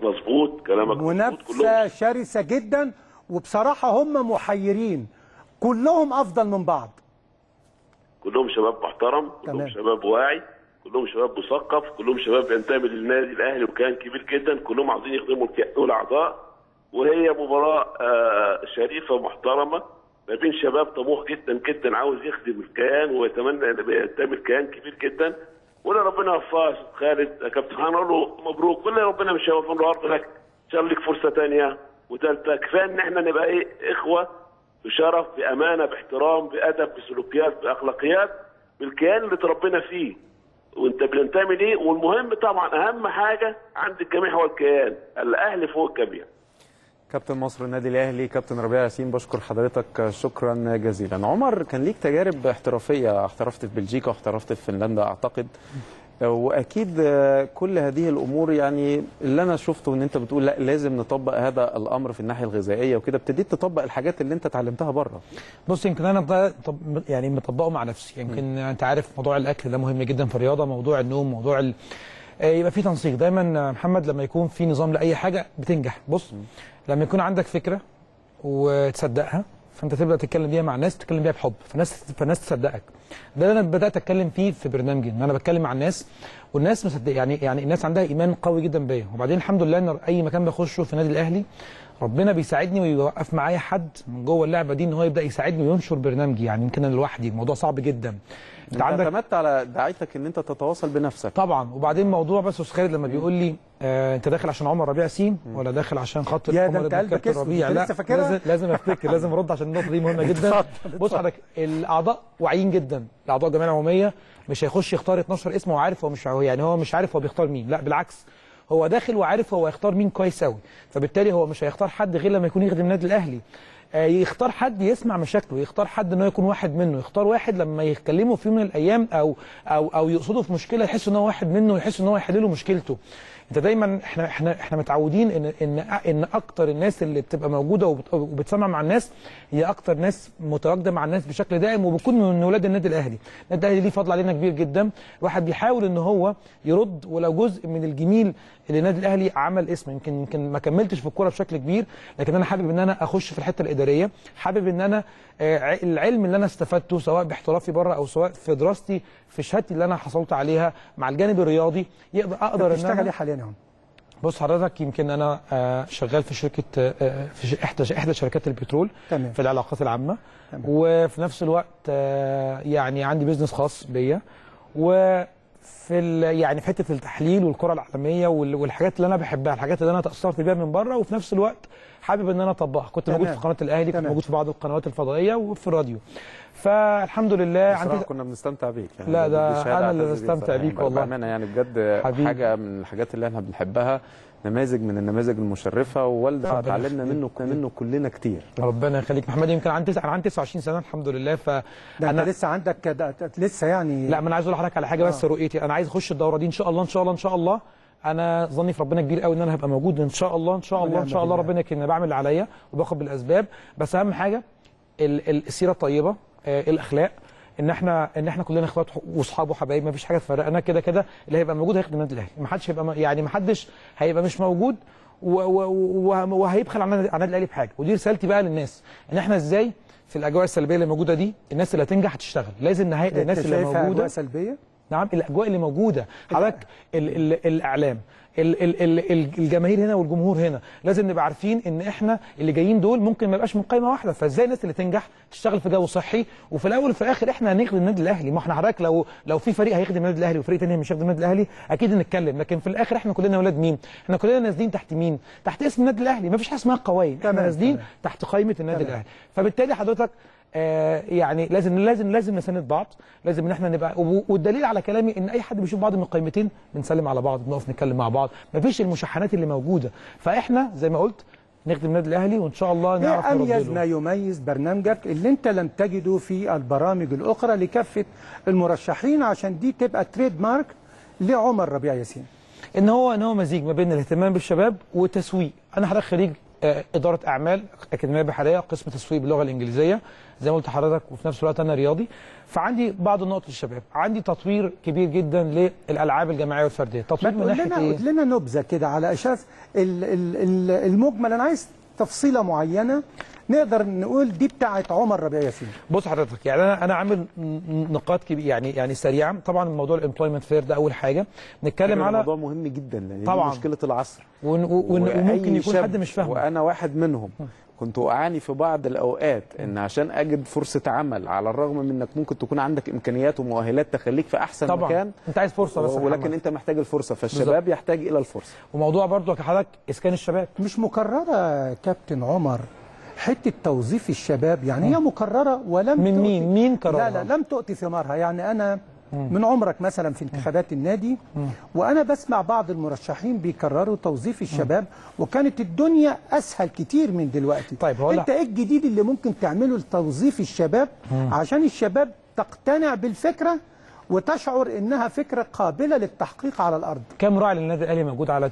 مظبوط كلامك منافسة شرسة جدا وبصراحة هم محيرين. كلهم أفضل من بعض. كلهم شباب محترم كلهم تمام. شباب واعي كلهم شباب مثقف كلهم شباب بينتمي للنادي الأهلي وكان كبير جدا كلهم عاوزين يخدموا الأعضاء. وهي مباراة آه، شريفة ومحترمة ما بين شباب طموح جدا جدا عاوز يخدم الكيان ويتمنى إن ينتمي الكيان كبير جدا. ولا ربنا يوفقه يا أستاذ خالد كابتن هنقول له مبروك كل ربنا مش هيوفق له لك إن شاء الله ليك فرصة ثانية وثالثه كفاية إن إحنا نبقى إيه إخوة بشرف بأمانة باحترام بأدب بسلوكيات بأخلاقيات بالكيان اللي تربينا فيه. وانت بتنتمي ليه؟ والمهم طبعا أهم حاجة عند الجميع هو الكيان. الاهلي فوق الجميع. كابتن مصر النادي الأهلي كابتن ربيع ياسين بشكر حضرتك. شكرا جزيلا. عمر كان ليك تجارب احترافية احترفت في بلجيكا واحترفت في فنلندا أعتقد. واكيد كل هذه الأمور يعني اللي أنا شفته ان انت بتقول لا لازم نطبق هذا الامر في الناحية الغذائية وكده ابتديت تطبق الحاجات اللي انت اتعلمتها بره. بص يمكن أنا طب يعني مطبقه مع نفسي. يمكن انت عارف موضوع الاكل ده مهم جدا في الرياضه موضوع النوم موضوع ال... آه، يبقى في تنسيق. دايما محمد لما يكون في نظام لأي حاجة بتنجح. بص لما يكون عندك فكرة وتصدقها فانت تبدأ تتكلم بيها مع الناس تتكلم بيها بحب فالناس فالناس تصدقك. ده اللي أنا بدأت أتكلم فيه في برنامجي إن أنا بتكلم مع الناس والناس مصدق يعني يعني الناس عندها إيمان قوي جدا بيا. وبعدين الحمد لله إن أي مكان بخشه في النادي الأهلي ربنا بيساعدني ويوقف معايا حد من جوه اللعبة دي إن هو يبدأ يساعدني وينشر برنامجي. يعني يمكن أنا لوحدي الموضوع صعب جدا. أنت اعتمدت على دعايتك إن أنت تتواصل بنفسك. طبعا. وبعدين موضوع بس أستاذ خالد لما بيقول لي آه أنت داخل عشان عمر ربيع سين ولا داخل عشان خاطر يا ده أنت قلبك ربيع؟ لا؟ لازم لازم أفتكر لازم ارد عشان النقطة دي مهمة جدا. بص حضرتك الأعضاء واعيين جدا. الأعضاء الجمعيه العموميه مش هيخش يختار 12 اسم وهو عارف هو مش يعني هو مش عارف هو بيختار مين. لا بالعكس. هو داخل وعارف هو هيختار مين كويس قوي فبالتالي هو مش هيختار حد غير لما يكون يخدم النادي الأهلي. آه، يختار حد يسمع مشاكله يختار حد إنه يكون واحد منه يختار واحد لما يتكلموا في يوم من الأيام أو أو أو يقصدوا في مشكلة يحس ان هو واحد منه ويحس ان هو يحل له مشكلته. انت دايما إحنا إحنا إحنا متعودين ان ان ان أكتر الناس اللي بتبقى موجودة وبت- وبتسمع مع الناس هي أكتر ناس متواجدة مع الناس بشكل دائم وبتكون من ولاد النادي الأهلي. النادي الأهلي ليه فضل علينا كبير جدا. الواحد بيحاول إن هو يرد ولو جزء من الجميل اللي النادي الأهلي عمل اسم يمكن يمكن ما كملتش في الكورة بشكل كبير لكن أنا حابب إن أنا أخش في الحتة الإدارية. حابب إن أنا آه، العلم اللي أنا استفدته سواء باحترافي بره أو سواء في دراستي في شهادتي اللي أنا حصلت عليها مع الجانب الرياضي يقدر أقدر إن أنا حاليا؟ عم بص حضرتك يمكن أنا آه، شغال في شركة آه، في إحدى إحدى شركات البترول تمام. في العلاقات العامة تمام. وفي نفس الوقت آه، يعني عندي بيزنس خاص بيا وفي يعني في حتة التحليل والكرة العالمية وال- والحاجات اللي أنا بحبها الحاجات اللي أنا تأثرت بيها من بره وفي نفس الوقت حابب إن أنا أطبقها كنت. موجود في قناة الأهلي كنت. موجود في بعض القنوات الفضائية وفي الراديو فالحمد لله عندي كنا بنستمتع بيك يعني لا، ده أنا اللي بستمتع بصراحة. بيك والله. بأمانة يعني بجد حبيبي. حاجة من الحاجات اللي إحنا بنحبها نماذج من النماذج المشرفة ووالده ربنا اتعلمنا. منه منه كلنا كتير ربنا يخليك محمد يمكن عندي أنا عندي 29 سنة الحمد لله ف ده أنت لسه عندك ده لسه يعني لا ما أنا عايز أقول لحضرتك على حاجة بس رؤيتي أنا عايز أخش الدورة دي إن شاء الله إن شاء الله إن شاء الله أنا ظني في ربنا كبير قوي ان أنا هبقى موجود ان شاء الله ان شاء الله ان شاء الله. ربنا يكرمني بعمل اللي عليا وباخد بالاسباب. بس اهم حاجة ال- ال- السيرة الطيبة آه، الاخلاق. ان إحنا ان إحنا كلنا اخوات واصحاب وحبايب ما فيش حاجة تفرقنا. كده كده اللي هيبقى موجود هيخدم النادي الاهلي ما حدش هيبقى يعني ما حدش هيبقى مش موجود وهيبخل على النادي الاهلي بحاجة. ودي رسالتي بقى للناس. ان إحنا إزاي في الأجواء السلبية اللي موجودة دي الناس اللي هتنجح هتشتغل. لازم نهاية الناس اللي موجودة سلبية؟ نعم الأجواء اللي موجودة. حضرتك ال ال الإعلام ال ال ال ال الجماهير هنا والجمهور هنا لازم نبقى عارفين إن إحنا اللي جايين دول ممكن ما يبقاش من قائمة واحدة. فإزاي الناس اللي تنجح تشتغل في جو صحي؟ وفي الأول وفي الآخر إحنا هنخدم النادي الأهلي. ما إحنا حضرتك لو لو في فريق هيخدم النادي الأهلي وفريق تاني مش هيخدم النادي الأهلي أكيد نتكلم لكن في الآخر إحنا كلنا أولاد مين؟ إحنا كلنا نازلين تحت مين؟ تحت اسم النادي الأهلي. ما فيش حاجة اسمها قوائم. إحنا نازلين. تحت قائمة النادي. الأهلي. فبالتالي حضرتك يعني لازم لازم لازم نساند بعض لازم إن إحنا نبقى والدليل على كلامي إن أي حد بيشوف بعض من القائمتين بنسلم على بعض بنقف نتكلم مع بعض مفيش المشاحنات اللي موجودة. فإحنا زي ما قلت نخدم النادي الأهلي وإن شاء الله نعرف اميز. ما يميز برنامجك اللي أنت لم تجده في البرامج الأخرى لكافة المرشحين عشان دي تبقى تريد مارك لعمر ربيع ياسين. إن هو إن هو مزيج ما بين الاهتمام بالشباب والتسويق. أنا حضرتك خريج آه، إدارة أعمال أكاديمية بحرية قسم تسويق باللغة الإنجليزية زي ما قلت لحضرتك وفي نفس الوقت أنا رياضي. فعندي بعض النقط للشباب. عندي تطوير كبير جدا للألعاب الجماعية والفردية. تطوير من ناحيه لنا إيه؟ قول لنا نبذة كده على أساس ال- ال- ال- المجمل. أنا عايز تفصيلة معينة نقدر نقول دي بتاعه عمر ربيع ياسين. بص حضرتك يعني أنا أنا عامل نقاط كبيره يعني يعني سريعة. طبعا موضوع ال employment fair ده أول حاجة. نتكلم على موضوع مهم جدا لأن دي طبعاً. مشكلة العصر. ون- ون- وممكن يكون حد مش فاهمه. وأنا واحد منهم. كنت أعاني في بعض الأوقات إن عشان أجد فرصة عمل على الرغم من إنك ممكن تكون عندك إمكانيات ومؤهلات تخليك في أحسن طبعا. مكان. أنت عايز فرصة بس يا ولكن محمد. أنت محتاج الفرصة فالشباب يحتاج إلى الفرصة. وموضوع برضو يا حضرتك إسكان الشباب. مش مكررة كابتن عمر حتة توظيف الشباب يعني هي مكررة ولم من مين؟ مين كررها؟ لا لا لم تؤتي ثمارها. يعني أنا من عمرك مثلا في انتخابات النادي وأنا بسمع بعض المرشحين بيكرروا توظيف الشباب وكانت الدنيا أسهل كتير من دلوقتي. طيب أنت إيه الجديد اللي ممكن تعمله لتوظيف الشباب عشان الشباب تقتنع بالفكرة وتشعر إنها فكرة قابلة للتحقيق على الأرض. كم راعي للنادي الأهلي موجود على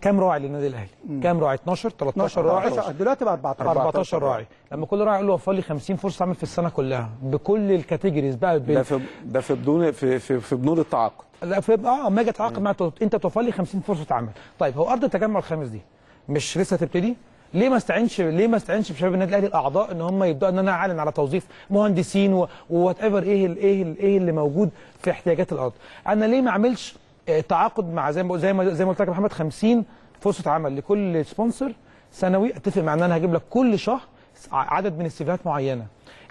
كم راعي للنادي الأهلي؟ كم راعي؟ 12 13 راعي. 14 دلوقتي بقى 14 14 راعي. لما كل راعي يقول له وفر لي 50 فرصة عمل في السنة كلها. بكل الكاتيجوريز بقى ده. في ده في بدون في في, في بنود التعاقد. لا في آه اما أجي اتعاقد تقول أنت توفر لي 50 فرصة عمل طيب هو أرض التجمع الخامس دي مش لسه تبتدي؟ ليه ما استعينش ليه ما استعينش بشباب النادي الأهلي الأعضاء إن هم يبدأوا إن أنا أعلن على توظيف مهندسين whatever إيه ال إيه ال إيه اللي موجود في احتياجات الأرض؟ أنا ليه ما اعملش آه، تعاقد مع زي ما زي ما زي ما قلت لك يا محمد 50 فرصة عمل لكل sponsor سنوي. أتفق مع إن أنا هجيب لك كل شهر عدد من ال CVهات معينة.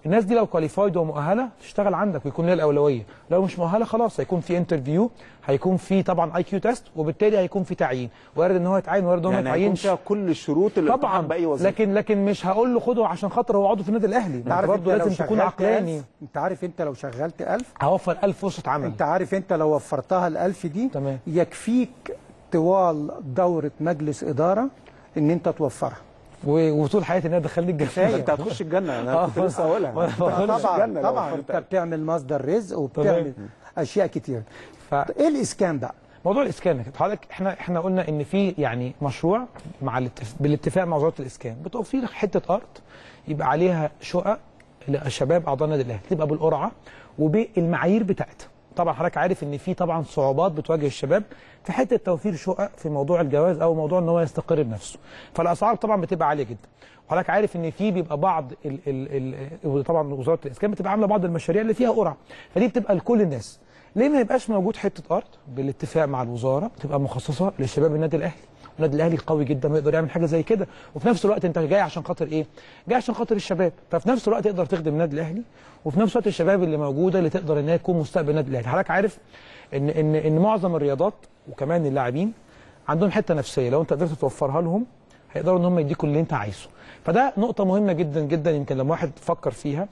الناس دي لو qualified ومؤهلة تشتغل عندك ويكون لها الأولوية. لو مش مؤهلة خلاص هيكون في interview هيكون في طبعا IQ test وبالتالي هيكون في تعيين. وارد إن هو يتعين وارد إن هو يعني هيكون يتعينش. فيها كل الشروط اللي طبعا. بأي وظيفة. لكن لكن مش هقول له خده عشان خاطر هو عضو في النادي الأهلي. أنت عارف برضه أنت لازم تكون عقلاني. 1000 أنت عارف أنت لو شغلت 1000 هوفر 1000 فرصة عمل. أنت عارف أنت لو وفرتها ال 1000 دي تمام. يكفيك طوال دورة مجلس إدارة إن أنت توفرها. وطول حياتي إن أنا ادخلني الجنة. أنت هتخش الجنة. أنا آه. كنت لسه هقولها. طبعا. طبعا أنت بتعمل مصدر رزق وبتعمل أشياء كتير. ف... إيه الإسكان بقى؟ موضوع الإسكان. حضرتك إحنا إحنا قلنا إن في يعني مشروع مع الاتف... بالاتفاق مع وزارة الإسكان. بتوفير حتة أرض يبقى عليها شقق لشباب أعضاء النادي الأهلي تبقى بالقرعة وبالمعايير بتاعتها. طبعا حضرتك عارف إن في طبعا صعوبات بتواجه الشباب في حتة توفير شقق في موضوع الجواز أو موضوع إن هو يستقر بنفسه. فالأسعار طبعا بتبقى عالية جدا. وحضرتك عارف إن في بيبقى بعض ال ال ال طبعا وزارة الإسكان بتبقى عاملة بعض المشاريع اللي فيها قرعة. فدي بتبقى لكل الناس. ليه ما يبقاش موجود حتة أرض بالاتفاق مع الوزارة تبقى مخصصة لشباب النادي الأهلي؟ النادي الأهلي قوي جدا ويقدر يعمل حاجة زي كده. وفي نفس الوقت أنت جاي عشان خاطر إيه؟ جاي عشان خاطر الشباب. ففي نفس الوقت تقدر تخدم النادي الأهلي وفي نفس الوقت الشباب اللي موجودة اللي تقدر إن هي تكون مستقبل النادي الأهلي. حضرتك عارف إن إن إن معظم الرياضات وكمان اللاعبين عندهم حتة نفسية. لو أنت قدرت توفرها لهم هيقدروا إن هم يديكوا اللي أنت عايزه. فده نقطة مهمة جدا جدا يمكن لما واحد فكر فيها.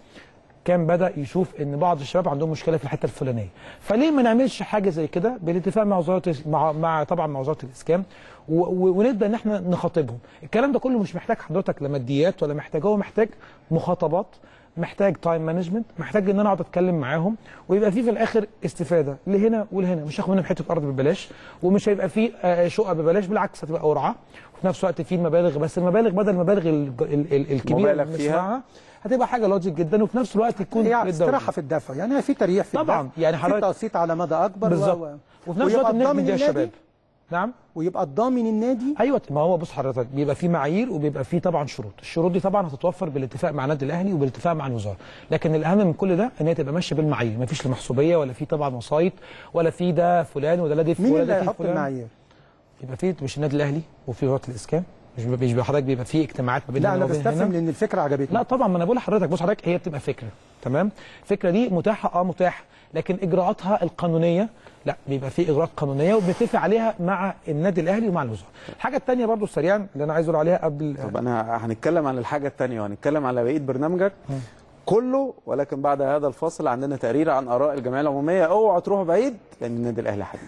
كان بدأ يشوف إن بعض الشباب عندهم مشكلة في الحتة الفلانية. فليه ما نعملش حاجة زي كده؟ بالاتفاق مع وزارة مع, مع طبعا مع وزارة الإسكان. ونبدأ إن إحنا نخاطبهم. الكلام ده كله مش محتاج حضرتك لا ماديات ولا محتاج. هو محتاج مخاطبات محتاج time management محتاج إن أنا أقعد أتكلم معاهم ويبقى في في الآخر استفادة. لهنا ولهنا مش هاخد منهم حتة أرض ببلاش ومش هيبقى في آه، شقه ببلاش بالعكس هتبقى قرعة. وفي نفس الوقت في المبالغ بس المبالغ بدل المبالغ ال- ال- ال- الكبيرة مبالغ اللي فيها. بنسمعها هتبقى حاجة لوجيك جدا وفي نفس الوقت تكون للدولة. استراحة في الدفع. يعني في تريح في طبعاً، الدفع يعني حضرتك- تقسيط على مدى أكبر. بالظبط. و- وفي نفس الوقت النادي. الشباب. نعم. ويبقى الضامن النادي. أيوه ما هو بص حضرتك بيبقى في معايير وبيبقى في طبعا شروط. الشروط دي طبعا هتتوفر بالاتفاق مع النادي الأهلي وبالاتفاق مع الوزارة. لكن الأهم من كل ده إن هي تبقى ماشية بالمعايير. ما فيش لا محسوبية ولا في طبعا وسايط ولا في ده فلان ولا لا دي مين ولا اللي ده هيحط فلان. المعايير؟ يبقى في مش النادي الأهلي وفي وزارة الإسكان. مش مش بيبقى حضرتك بيبقى في اجتماعات ما بين لا أنا بستفهم. لأن الفكرة عجبتني. لا طبعا ما أنا بقول لحضرتك بص حضرتك هي بتبقى فكرة تمام؟ الفكرة دي متاحة آه متاحة لكن إجراءاتها القانونية لا بيبقى في إجراءات قانونية وبنتفق عليها مع النادي الأهلي ومع الوزاره الحاجة الثانية برضو سريعا اللي أنا عايز أقول عليها قبل طب أنا هنتكلم عن الحاجة الثانية وهنتكلم على بقية برنامجك. كله ولكن بعد هذا الفاصل عندنا تقرير عن آراء الجمعية العمومية. اوعوا تروحوا بعيد لأن النادي الأهلي حديد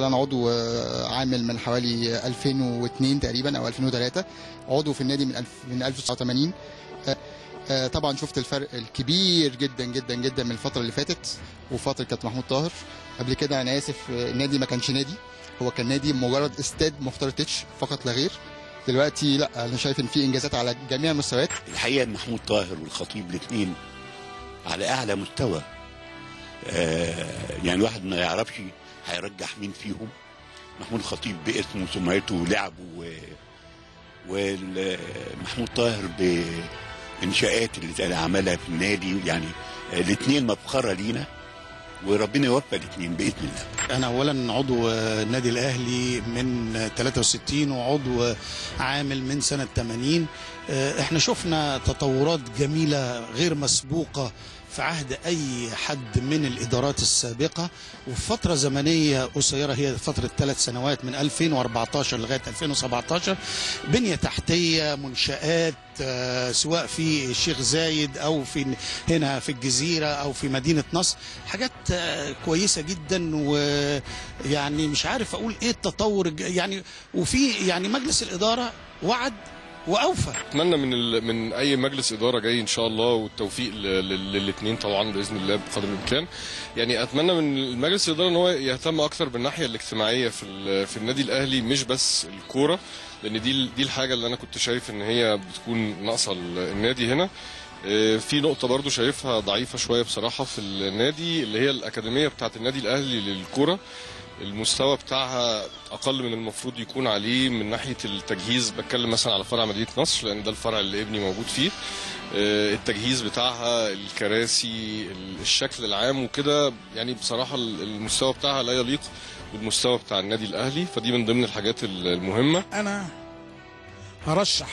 لله أنا عضو آه، عامل من حوالي 2002 تقريبا أو 2003 عضو في النادي من من 1980 آه، آه، طبعا شفت الفرق الكبير جدا جدا جدا من الفترة اللي فاتت وفترة كابتن محمود طاهر. قبل كده أنا آسف النادي ما كانش نادي. هو كان نادي مجرد استاد ما افترضتش فقط لا غير. دلوقتي لا أنا شايف إن في إنجازات على جميع المستويات. الحقيقة إن محمود طاهر والخطيب الاثنين على أعلى مستوى. آه يعني الواحد ما يعرفش هيرجح مين فيهم؟ محمود الخطيب باسمه وسمعته ولعبه و ومحمود طاهر بإنشاءات اللي عملها في النادي. يعني الاثنين مفخرة لينا وربنا يوفق الاثنين بإذن الله. أنا اولا عضو النادي الأهلي من آه، 63 وعضو عامل من سنة 80 آه، إحنا شفنا تطورات جميلة غير مسبوقة في عهد أي حد من الإدارات السابقة وفي فترة زمنية قصيرة هي فترة ثلاث سنوات من 2014 لغاية 2017 بنية تحتية منشآت آه، سواء في الشيخ زايد أو في هنا في الجزيرة أو في مدينة نصر حاجات آه، كويسة جدا ويعني مش عارف أقول إيه التطور يعني وفي يعني مجلس الإدارة وعد وأوفى. أتمنى من ال... من أي مجلس إدارة جاي إن شاء الله والتوفيق للاثنين طبعا بإذن الله بقدر الإمكان. يعني أتمنى من المجلس الإدارة إن هو يهتم أكتر بالناحية الاجتماعية في ال... في النادي الأهلي مش بس الكورة لأن دي دي الحاجة اللي أنا كنت شايف إن هي بتكون ناقصة ال- النادي هنا. آه، في نقطة برضو شايفها ضعيفة شوية بصراحة في النادي اللي هي الأكاديمية بتاعة النادي الأهلي للكرة المستوى بتاعها أقل من المفروض يكون عليه من ناحية التجهيز. بتكلم مثلا على فرع مدينة نصر لأن ده الفرع اللي ابني موجود فيه. آه، التجهيز بتاعها الكراسي ال- الشكل العام وكده يعني بصراحة ال- المستوى بتاعها لا يليق بالمستوى بتاع النادي الأهلي. فدي من ضمن الحاجات ال- المهمة. أنا هرشح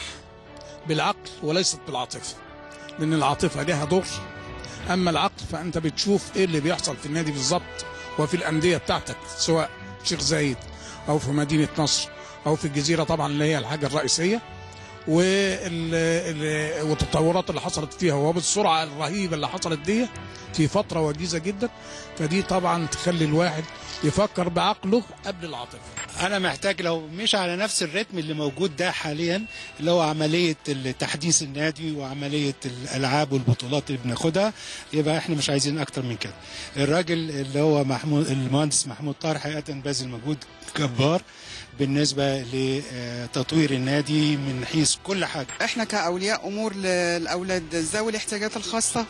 بالعقل وليست بالعاطفة لأن العاطفة لها دور. أما العقل فأنت بتشوف إيه اللي بيحصل في النادي بالظبط. وفي الأندية بتاعتك سواء شيخ زايد أو في مدينة نصر أو في الجزيرة طبعا اللي هي الحاجة الرئيسية. وال- ال- والتطورات اللي حصلت فيها وبالسرعة الرهيبة اللي حصلت دي في فترة وجيزة جدا. فدي طبعا تخلي الواحد يفكر بعقله قبل العاطفة. أنا محتاج لو مش على نفس الريتم اللي موجود ده حاليا اللي هو عملية تحديث النادي وعملية الألعاب والبطولات اللي بناخدها يبقى إحنا مش عايزين أكتر من كده. الراجل اللي هو محمود المهندس محمود طاهر حقيقة باذل مجهود جبار بالنسبة لتطوير النادي من حيث كل حاجة. إحنا كأولياء أمور للاولاد ذوي الاحتياجات الخاصة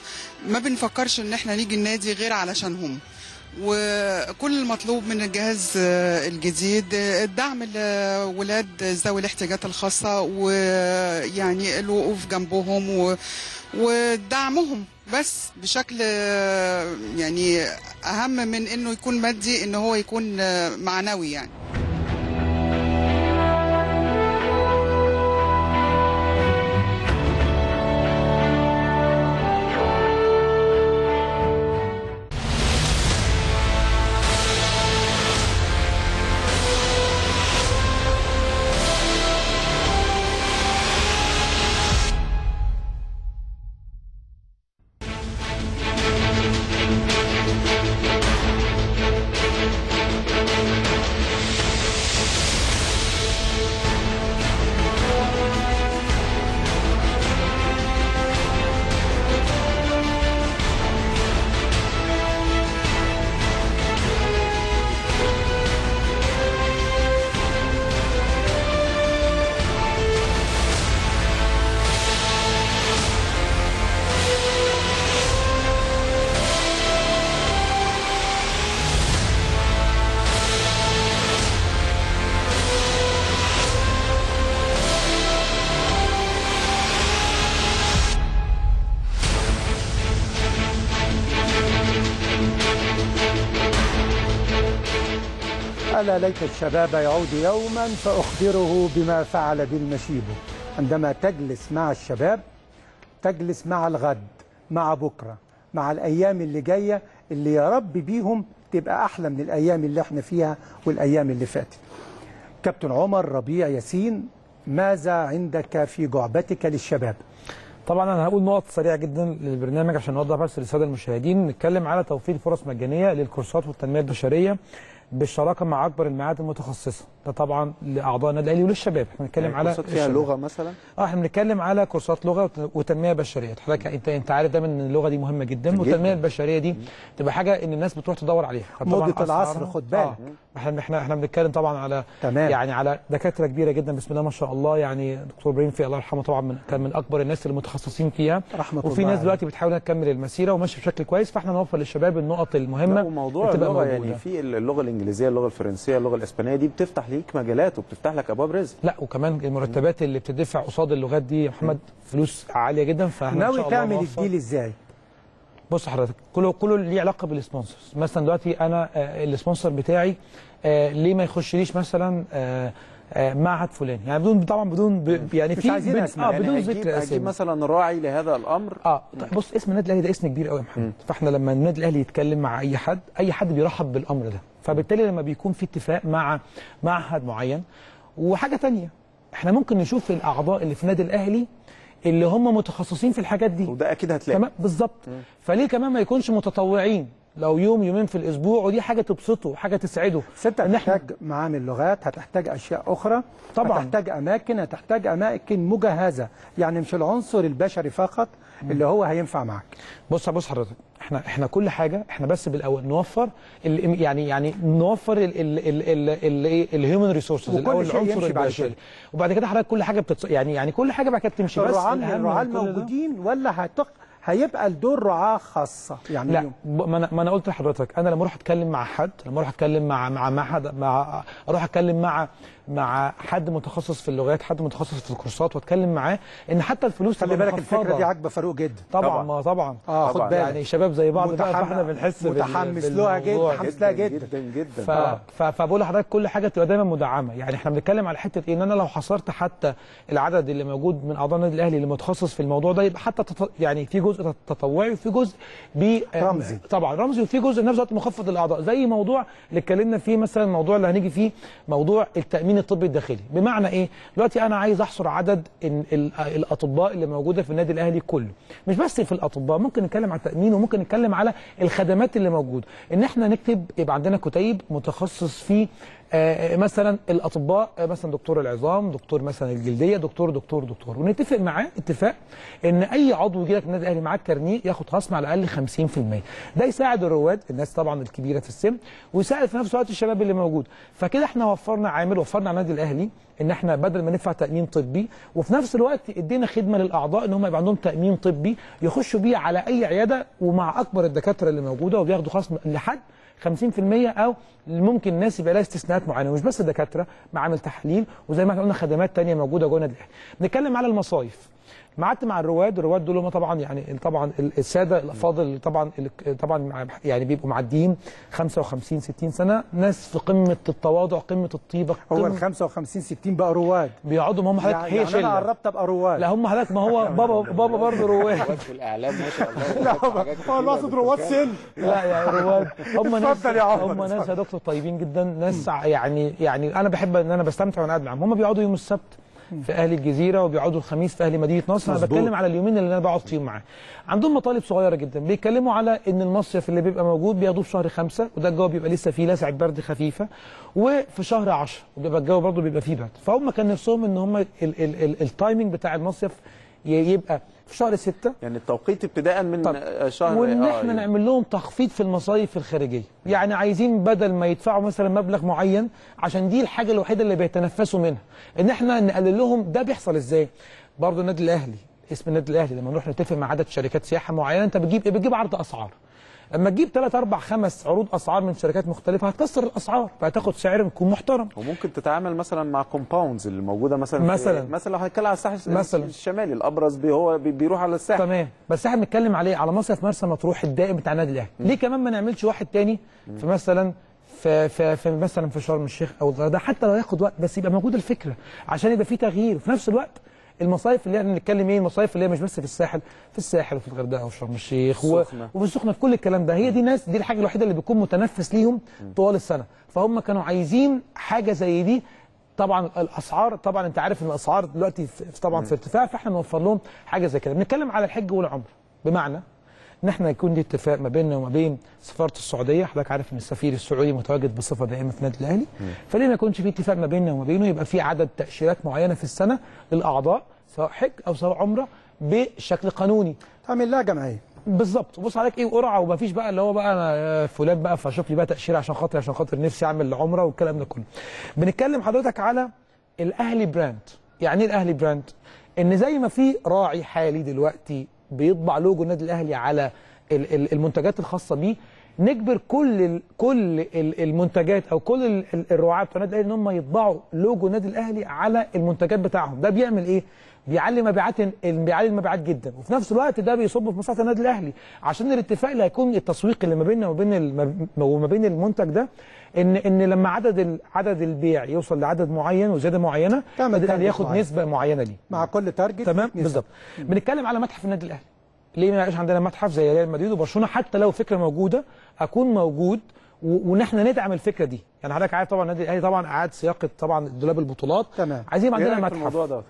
ما بنفكرش إن إحنا نيجي النادي غير علشانهم. وكل المطلوب من الجهاز آه، الجديد. آه، الدعم لولاد ذوي الاحتياجات الخاصة ويعني الوقوف جنبهم ودعمهم. بس بشكل آه، يعني أهم من إنه يكون مادي إن هو يكون آه، معنوي يعني. ليت الشباب يعود يوما فأخبره بما فعل بالمشيب. عندما تجلس مع الشباب تجلس مع الغد مع بكرة مع الأيام اللي جاية اللي يا رب بيهم تبقى أحلى من الأيام اللي إحنا فيها والأيام اللي فاتت. كابتن عمر ربيع ياسين ماذا عندك في جعبتك للشباب؟ طبعا أنا هقول نقط سريعة جدا للبرنامج عشان نوضح بس للسادة المشاهدين. نتكلم على توفير فرص مجانية للكورسات والتنمية البشرية. بالشراكة مع أكبر المعاهد المتخصصة. ده طبعا لأعضاء النادي الأهلي وللشباب إحنا بنتكلم على كورسات فيها. لغة مثلا آه إحنا بنتكلم على كورسات لغة وت- وتنمية بشرية حضرتك أنت أنت عارف دايما إن اللغة دي مهمة جدا, جداً. والتنمية البشرية دي تبقى حاجة إن الناس بتروح تدور عليها موضة العصر خد بالك. آه. إحنا إحنا إحنا بنتكلم طبعا على تمام. يعني على دكاترة كبيرة جدا بسم الله ما شاء الله يعني دكتور إبراهيم في الله يرحمه طبعا من كان من أكبر الناس المتخصصين فيها رحمة وفي ناس دلوقتي بتحاول تكمل المسيرة وماشي بشكل كويس فإحنا نوفر للشباب النقط المهمة وموضوع اللي اللغة. يعني في اللغة الإنجليزية اللغة الفرنسية اللغة الإسبانية دي بتفتح ليك مجالات وبتفتح لك أبواب رزق. لا وكمان المرتبات اللي بتدفع قصاد اللغات دي يا محمد فلوس عالية جدا فإحنا ناوي شاء الله تعمل. الجيل إزاي؟ بص حضرتك كله كله ليه علاقة بال sponsors مثلا دلوقتي أنا آه، ال sponsor بتاعي آه، ليه ما يخشليش مثلا آه، آه، معهد فلاني؟ يعني بدون طبعا بدون يعني مش في عايزين بد- اسماء آه يعني بدون هجيب, ذكر أسامي. مثلا راعي لهذا الأمر. آه طيب بص اسم النادي الأهلي ده اسم كبير قوي يا محمد. فإحنا لما النادي الأهلي يتكلم مع أي حد أي حد بيرحب بالأمر ده. فبالتالي لما بيكون في اتفاق مع معهد معين وحاجة تانية إحنا ممكن نشوف الأعضاء اللي في النادي الأهلي اللي هم متخصصين في الحاجات دي. وده أكيد هتلاقي. تمام؟ بالظبط. فليه كمان ما يكونش متطوعين؟ لو يوم يومين في الأسبوع ودي حاجة تبسطه وحاجه تسعده. ست هتحتاج معامل لغات هتحتاج أشياء أخرى طبعاً. هتحتاج أماكن هتحتاج أماكن مجهزة. يعني مش العنصر البشري فقط اللي هو هينفع معاك. بص بص حضرتك إحنا إحنا كل حاجة إحنا بس بالأول نوفر يعني يعني نوفر ال human resources الأول العنصر البشري. وبعد كده حضرتك كل حاجة بتتص... يعني يعني كل حاجة بعد كده بتمشي بس ده- الموجودين ولا هتق... هيبقى الدور رعاة خاصة يعني لا ما أنا ما أنا قلت لحضرتك أنا لما أروح أتكلم مع حد لما أروح أتكلم مع مع مع حد مع أروح أتكلم مع مع حد متخصص في اللغات حد متخصص في الكورسات واتكلم معاه إن حتى الفلوس خلي تبقى بالك مخفضة. دي عاجبة فاروق جدا. طبعا ما طبعا. آه خد بالك. يعني شباب زي بعض بقى فاحنا بنحس بال- متحمس لها جدا. متحمس لها جدا. جدا جدا ف... ف... فبقول لحضرتك كل حاجة تبقى دايما مدعمة. يعني إحنا بنتكلم على حتة إيه؟ إن أنا لو حصرت حتى العدد اللي موجود من أعضاء النادي الأهلي اللي متخصص في الموضوع ده يبقى حتى تط... يعني في جزء تطوعي وفي جزء ب رمزي. طبعا رمزي وفي جزء نفس الوقت مخفض للأعضاء. زي موضوع اللي اتكلمنا فيه مثلا الموضوع اللي هنيجي فيه موضوع التأمين الطبي الداخلي. بمعنى إيه؟ دلوقتي أنا عايز أحصر عدد ال... ال... الأطباء اللي موجودة في النادي الأهلي كله. مش بس في الأطباء ممكن نتكلم على التأمين وممكن نتكلم على الخدمات اللي موجودة. إن إحنا نكتب يبقى عندنا كتيب متخصص في مثلا الأطباء آه، مثلا دكتور العظام دكتور مثلا الجلدية دكتور دكتور دكتور. ونتفق معاه اتفاق إن أي عضو يجي لك النادي الاهلي معاه كارنيه ياخد خصم على الأقل 50% ده يساعد الرواد الناس طبعا الكبيرة في السن ويساعد في نفس الوقت الشباب اللي موجود. فكده إحنا وفرنا عامل وفرنا على النادي الأهلي إن إحنا بدل ما ندفع تأمين طبي وفي نفس الوقت إدينا خدمة للأعضاء إن هم يبقى عندهم تأمين طبي يخشوا بيه على أي عيادة ومع أكبر الدكاترة اللي موجودة وبياخدوا خصم لحد 50% أو ممكن الناس يبقى لها استثناءات معينة. مش بس دكاترة معامل تحليل وزي ما إحنا قلنا خدمات تانية موجودة جوه النادي الأهلي. بنتكلم على المصايف. قعدت مع الرواد الرواد دول هم طبعا يعني طبعا السادة الأفاضل طبعا طبعا يعني بيبقوا معديين 55 60 سنة. ناس في قمة التواضع قمة الطيبة هو قمة ال 55 60 بقى رواد. بيقعدوا ما هم حضرتك يعني هي يعني أنا شله قربت أبقى رواد. لا هم حضرتك ما هو بابا بابا برضه رواد. في الإعلام ما شاء الله. لا هو هو المقصد رواد سن. لا يا رواد. هم ناس اتفضل يا عمر، هم ناس يا. دكتور طيبين جدا. ناس يعني يعني أنا بحب إن أنا بستمتع وأنا قاعد معاهم. هم بيقعدوا يوم السبت في أهل الجزيرة وبيقعدوا الخميس في أهل مدينة نصر. أنا. بتكلم على اليومين اللي أنا بقعد فيهم معاه عندهم مطالب صغيرة جدا. بيتكلموا على إن المصيف اللي بيبقى موجود بياخدوه في شهر خمسة وده الجو بيبقى لسه فيه لسعة برد خفيفة وفي شهر 10 وبيبقى الجو برضه بيبقى فيه برد. فهم كان نفسهم إن هم ال- ال- ال- التايمنج بتاع المصيف يبقى في شهر 6 يعني التوقيت ابتداء من طب. آه، شهر وإن آه، إحنا يعني. نعمل لهم تخفيض في المصايف الخارجية يعني عايزين بدل ما يدفعوا مثلا مبلغ معين عشان دي الحاجة الوحيدة اللي بيتنفسوا منها إن إحنا نقلل لهم ده بيحصل إزاي برضه النادي الأهلي اسم النادي الأهلي لما نروح نتفق مع عدد شركات سياحة معينة أنت بتجيب إيه بتجيب عرض أسعار أما تجيب 3 4 5 عروض أسعار من شركات مختلفة هتكسر الأسعار فهتاخد سعر يكون محترم. وممكن تتعامل مثلا مع compounds اللي موجودة مثلا مثلاً. مثلا لو هنتكلم على الساحل مثلاً. الشمالي الأبرز بي هو بي- بيروح على الساحل. تمام. بس إحنا بنتكلم عليه على مصيف مرسى مطروح الدائم بتاع النادي الأهلي. ليه كمان ما نعملش واحد تاني في مثلا في, في, في مثلا في شرم الشيخ أو الغردقة؟ حتى لو ياخد وقت بس يبقى موجوده الفكرة عشان يبقى في تغيير. وفي نفس الوقت المصايف اللي إحنا بنتكلم إيه؟ المصايف اللي هي مش بس في الساحل في الساحل وفي الغردقة وفي شرم الشيخ السخنة. وفي السخنه في كل الكلام ده. هي دي ناس دي الحاجة الوحيدة اللي بيكون متنفس ليهم طوال السنة. فهم كانوا عايزين حاجة زي دي. طبعا الأسعار طبعا أنت عارف إن الأسعار دلوقتي في طبعا في ارتفاع فإحنا نوفر لهم حاجة زي كده. بنتكلم على الحج والعمرة بمعنى إن إحنا يكون دي اتفاق ما بيننا وما بين سفارة السعودية. حضرتك عارف إن السفير السعودي متواجد بصفة دائمة في النادي الأهلي. فليه ما يكونش في اتفاق ما بيننا وما بينه؟ يبقى في عدد تأشيرات معينة في السنة للأعضاء سواء حج أو سواء عمرة بشكل قانوني. تعمل لها جمعية. بالظبط. بص عليك إيه وقرعة ومفيش بقى اللي هو بقى أنا آه، فلان بقى فشوف لي بقى تأشيرة عشان خاطر عشان خاطر نفسي أعمل عمرة والكلام ده كله. بنتكلم حضرتك على الأهلي brand. يعني إيه الأهلي brand؟ إن زي ما في راعي حالي دلوقتي بيطبع لوجو النادي الأهلي على ال- ال- المنتجات الخاصة بيه. نجبر كل كل ال- المنتجات أو كل ال- ال- الرعاة بتوع النادي الأهلي إن هم يطبعوا لوجو النادي الأهلي على المنتجات بتاعهم. ده بيعمل إيه؟ بيعلي مبيعات بيعلي المبيعات جدا. وفي نفس الوقت ده بيصب في مصلحه النادي الأهلي. عشان الاتفاق اللي هيكون التسويق اللي ما بيننا وبين الم- وما بين المنتج ده ان إن لما عدد ال- عدد البيع يوصل لعدد معين وزيادة معينة تعمل النادي الاهلي target ياخد معين. نسبة معينة ليه. مع كل target تمام. بالظبط. بنتكلم على متحف النادي الأهلي. ليه ما يبقاش عندنا متحف زي ريال مدريد وبرشلونة؟ حتى لو فكرة موجودة أكون موجود و- وان إحنا ندعم الفكرة دي. يعني حضرتك عارف طبعا النادي الأهلي طبعا اعاد صياغه طبعا دولاب البطولات. تمام. عايزين يبقى إيه عندنا متحف. الموضوع ده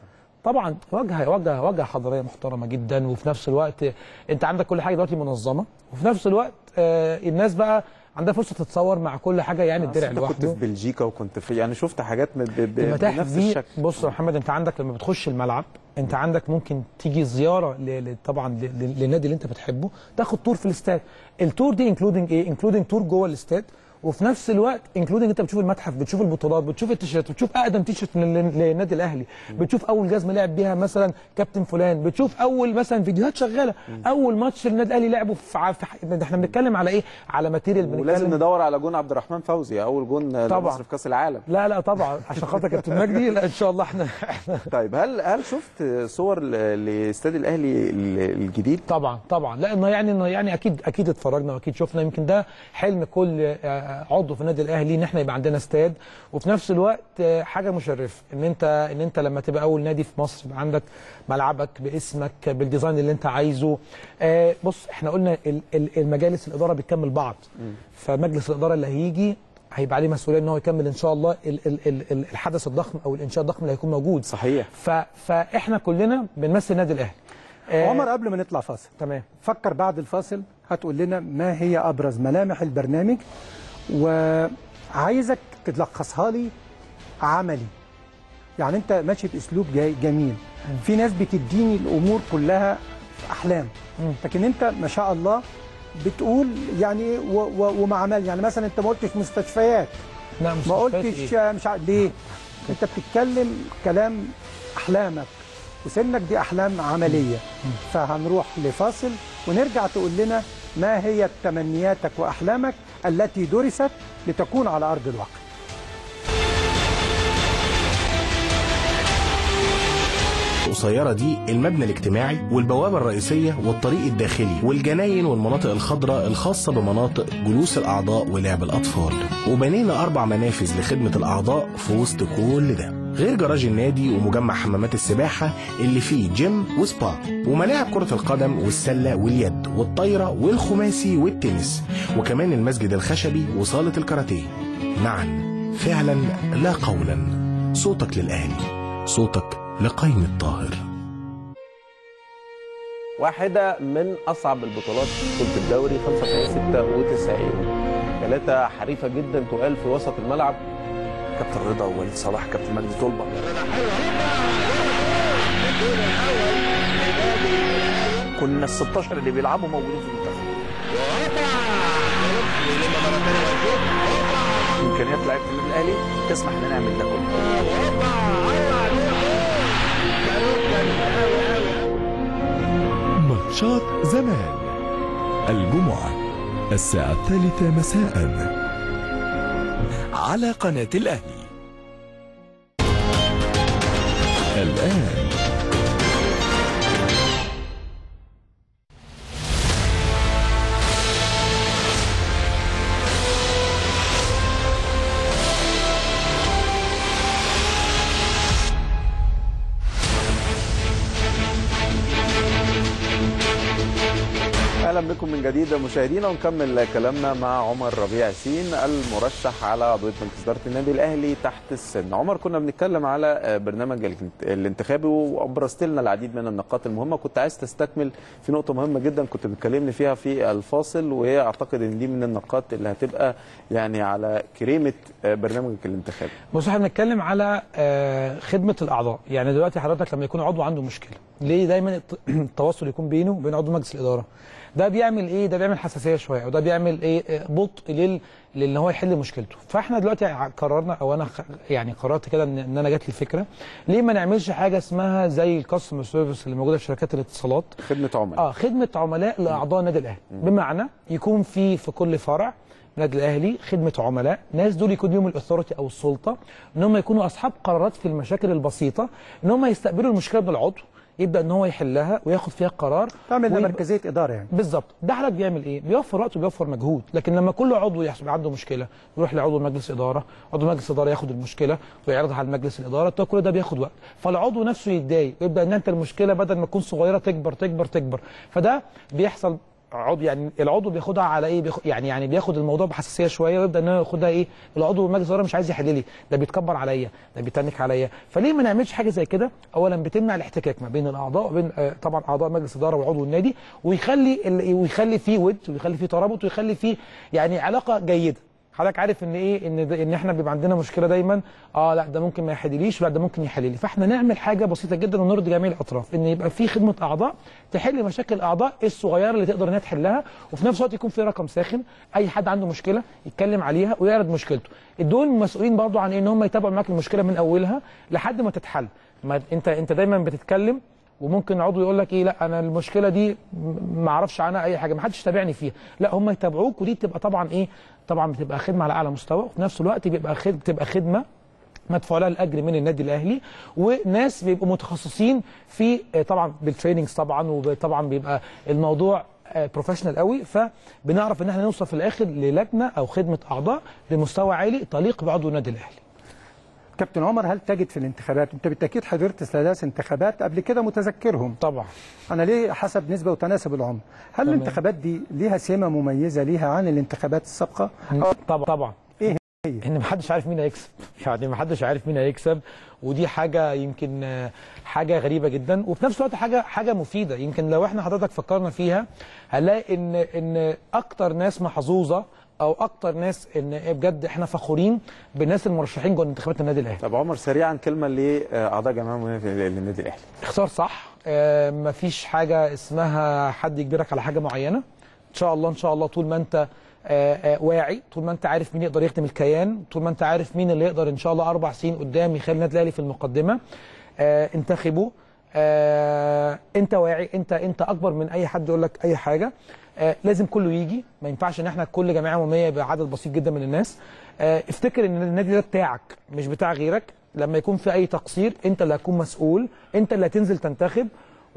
طبعا واجهه واجهه واجهه حضارية محترمة جدا وفي نفس الوقت أنت عندك كل حاجة دلوقتي منظمة وفي نفس الوقت آه الناس بقى عندها فرصة تتصور مع كل حاجة يعني الدرع أنت كنت لوحده. في بلجيكا وكنت في يعني شفت حاجات ب- ب- المتاحف بنفس الشكل. بص يا محمد أنت عندك لما بتخش الملعب أنت عندك ممكن تيجي زيارة ل... طبعا. ل- للنادي اللي أنت بتحبه تاخد tour في الاستاد. ال tour دي including إيه؟ including tour جوه الاستاد. وفي نفس الوقت including انت بتشوف المتحف بتشوف البطولات بتشوف التيشيرت بتشوف أقدم تيشيرت لل- للنادي الأهلي بتشوف أول جزمة لعب بيها مثلا كابتن فلان بتشوف أول مثلا فيديوهات شغالة أول ماتش النادي الأهلي لعبه في, في إحنا بنتكلم على إيه؟ على material ولازم بنتكلم. ندور على جون عبد الرحمن فوزي أول جون طبعاً. لمصر في كأس العالم. لا لا طبعا عشان خاطر كابتن مجدي لا إن شاء الله إحنا طيب هل هل شفت صور لاستاد الأهلي ال- الجديد؟ طبعا طبعا. لا يعني يعني أكيد أكيد اتفرجنا وأكيد شفنا يمكن ده حلم كل عضو في النادي الأهلي إن إحنا يبقى عندنا استاد. وفي نفس الوقت آه، حاجة مشرفة إن أنت إن أنت لما تبقى أول نادي في مصر يبقى عندك ملعبك باسمك بالديزاين اللي أنت عايزه. آه، بص إحنا قلنا ال- ال- المجالس الإدارة بتكمل بعض. فمجلس الإدارة اللي هيجي هيبقى عليه مسؤولية إن هو يكمل إن شاء الله ال ال ال ال الحدث الضخم أو الإنشاء الضخم اللي هيكون موجود. صحيح. ف فإحنا كلنا بنمثل النادي الأهلي. آه، عمر قبل ما نطلع فاصل. تمام. فكر بعد الفاصل هتقول لنا ما هي أبرز ملامح البرنامج وعايزك تلخصها لي عملي. يعني انت ماشي باسلوب جاي جميل. في ناس بتديني الأمور كلها احلام. لكن انت ما شاء الله بتقول يعني و و ومع عمل يعني مثلا انت ما قلتش مستشفيات. لا ما قلتش إيه؟ مش عارف ليه. انت بتتكلم كلام احلامك وسنك دي احلام عملية. فهنروح لفاصل ونرجع تقول لنا ما هي تمنياتك وأحلامك التي درست لتكون على أرض الواقع؟ القصيرة دي المبنى الاجتماعي والبوابة الرئيسية والطريق الداخلي والجناين والمناطق الخضراء الخاصة بمناطق جلوس الأعضاء ولعب الأطفال. وبنينا أربع منافذ لخدمة الأعضاء في وسط كل ده. غير جراج النادي ومجمع حمامات السباحة اللي فيه جيم وسبا وملاعب كرة القدم والسلة واليد والطايرة والخماسي والتنس وكمان المسجد الخشبي وصالة الكاراتيه. معا فعلا لا قولا. صوتك للأهلي صوتك لقيم الطاهر. واحدة من أصعب البطولات بطولة الدوري 95 96 ثلاثة حريفة جدا تقال في وسط الملعب. كابتن رضا ووليد صلاح كابتن مجدي طلبة. كنا ال 16 اللي بيلعبوا موجودين في المنتخب. إمكانيات لعيبة النادي الأهلي تسمح إن نعمل ده كله. ماتشات زمان. الجمعة الساعة الثالثة مساء. على قناة الأهلي. الآن جديد مشاهدينا ونكمل كلامنا مع عمر ربيع ياسين المرشح على عضويه مجلس اداره النادي الأهلي تحت السن. عمر كنا بنتكلم على برنامج الانت- الانتخابي وابرزت لنا العديد من النقاط المهمة كنت عايز تستكمل في نقطة مهمة جدا كنت بتكلمني فيها في الفاصل وهي اعتقد إن دي من النقاط اللي هتبقى يعني على كريمة برنامجك الانتخابي. بص إحنا بنتكلم على آه، خدمة الأعضاء يعني دلوقتي حضرتك لما يكون عضو عنده مشكلة ليه دايما الت- التواصل يكون بينه وبين عضو مجلس الإدارة ده بيعمل إيه؟ ده بيعمل حساسية شوية وده بيعمل إيه؟ بطء لل لأن هو يحل مشكلته. فإحنا دلوقتي قررنا أو أنا يعني قررت كده ان أنا جات لي فكرة. ليه ما نعملش حاجة اسمها زي ال customer service اللي موجودة في شركات الاتصالات؟ خدمة عملاء. آه خدمة عملاء لأعضاء النادي الأهلي. بمعنى يكون في في كل فرع النادي الأهلي خدمة عملاء. ناس دول يكون ليهم ال authority أو السلطة إن هم يكونوا أصحاب قرارات في المشاكل البسيطة إن هم يستقبلوا المشكلة من العضو. يبدأ إن هو يحلها وياخد فيها قرار تعمل ويبقى- مركزية إدارة يعني. بالظبط. ده حضرتك بيعمل إيه؟ بيوفر وقت وبيوفر مجهود. لكن لما كل عضو يحصل عنده مشكلة يروح لعضو مجلس إدارة عضو مجلس إدارة ياخد المشكلة ويعرضها على مجلس الإدارة ده كل ده بياخد وقت. فالعضو نفسه يتضايق ويبدأ إن أنت المشكلة بدل ما تكون صغيرة تكبر تكبر تكبر. فده بيحصل عضو يعني العضو بياخدها على إيه؟ بياخد يعني يعني بياخد الموضوع بحساسية شوية ويبدأ إن هو ياخدها إيه؟ العضو مجلس الإدارة مش عايز يحل لي. ده بيتكبر عليا ده بيتنك عليا. فليه ما نعملش حاجة زي كده؟ اولا بتمنع الاحتكاك ما بين الأعضاء وبين آه، طبعا أعضاء مجلس الإدارة وعضو النادي ويخلي ال- ويخلي فيه ود ويخلي فيه ترابط ويخلي فيه يعني علاقة جيدة. حضرتك عارف إن إيه؟ إن إن إحنا بيبقى عندنا مشكلة دايما. آه لأ ده ممكن ما يحلليش لأ ده ممكن يحل لي فإحنا نعمل حاجة بسيطة جدا ونرضي جميع الأطراف. إن يبقى في خدمة أعضاء تحل مشاكل الأعضاء الصغيرة اللي تقدر إنها تحلها وفي نفس الوقت يكون في رقم ساخن. أي حد عنده مشكلة يتكلم عليها ويعرض مشكلته. دول مسؤولين برضو عن إن هم يتابعوا معاك المشكلة من أولها لحد ما تتحل. ما أنت أنت دايما بتتكلم وممكن عضو يقول لك إيه؟ لأ أنا المشكلة دي ما أعرفش عنها أي حاجة ما حدش تابعني فيها. لأ هم يتابعوك ودي بتبقى طبعا إيه؟ طبعا بتبقى خدمة على أعلى مستوى وفي نفس الوقت بيبقى خد بتبقى خدمة مدفوع لها الأجر من النادي الأهلي وناس بيبقوا متخصصين في آه، طبعا بالتريننجز طبعا وطبعا بيبقى الموضوع بروفيشنال قوي. فبنعرف إن إحنا نوصل في الآخر للجنة أو خدمة أعضاء بمستوى عالي تليق بعضو النادي الأهلي. كابتن عمر هل تجد في الانتخابات انت بالتأكيد حضرت ثلاث انتخابات قبل كده متذكرهم. طبعا. أنا ليه حسب نسبة وتناسب العمر؟ هل تمام. الانتخابات دي ليها سمة مميزة ليها عن الانتخابات السابقة؟ طبعا طبعا. إيه هي؟ إن محدش عارف مين هيكسب. يعني محدش عارف مين هيكسب ودي حاجة يمكن حاجة غريبة جدا. وفي نفس الوقت حاجة حاجة مفيدة. يمكن لو إحنا حضرتك فكرنا فيها هنلاقي إن إن أكتر ناس محظوظة أو أكتر ناس إن بجد إحنا فخورين بالناس المرشحين جوه انتخابات النادي الأهلي. طب عمر سريعا كلمة لاعضاء جمعيه مهمه للنادي الأهلي. اختار صح. آه مفيش حاجة اسمها حد يجبرك على حاجة معينة. إن شاء الله إن شاء الله طول ما أنت آه آه واعي طول ما أنت عارف مين يقدر يخدم الكيان طول ما أنت عارف مين اللي يقدر إن شاء الله أربع سنين قدام يخلي النادي الأهلي في المقدمة. انتخبه أنت واعي أنت أنت أكبر من أي حد يقول لك أي حاجة. آه لازم كله يجي. ما ينفعش ان إحنا كل جمعيه عموميه يبقى عدد بسيط جدا من الناس. آه افتكر ان النادي ده بتاعك مش بتاع غيرك. لما يكون في أي تقصير انت اللي هتكون مسؤول انت اللي هتنزل تنتخب.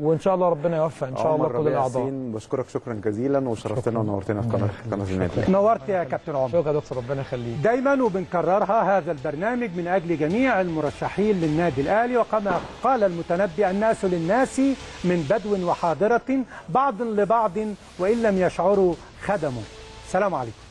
وإن شاء الله ربنا يوفق إن شاء الله كل الأعضاء. بشكرك شكرا جزيلا وشرفتنا ونورتنا في قناه قناة النادي. نورت يا كابتن عمر. شكرا يا دكتور ربنا يخليك. دايما وبنكررها هذا البرنامج من أجل جميع المرشحين للنادي الأهلي وكما قال المتنبي الناس للناس من بدو وحاضرة بعض لبعض وإن لم يشعروا خدموا سلام عليكم.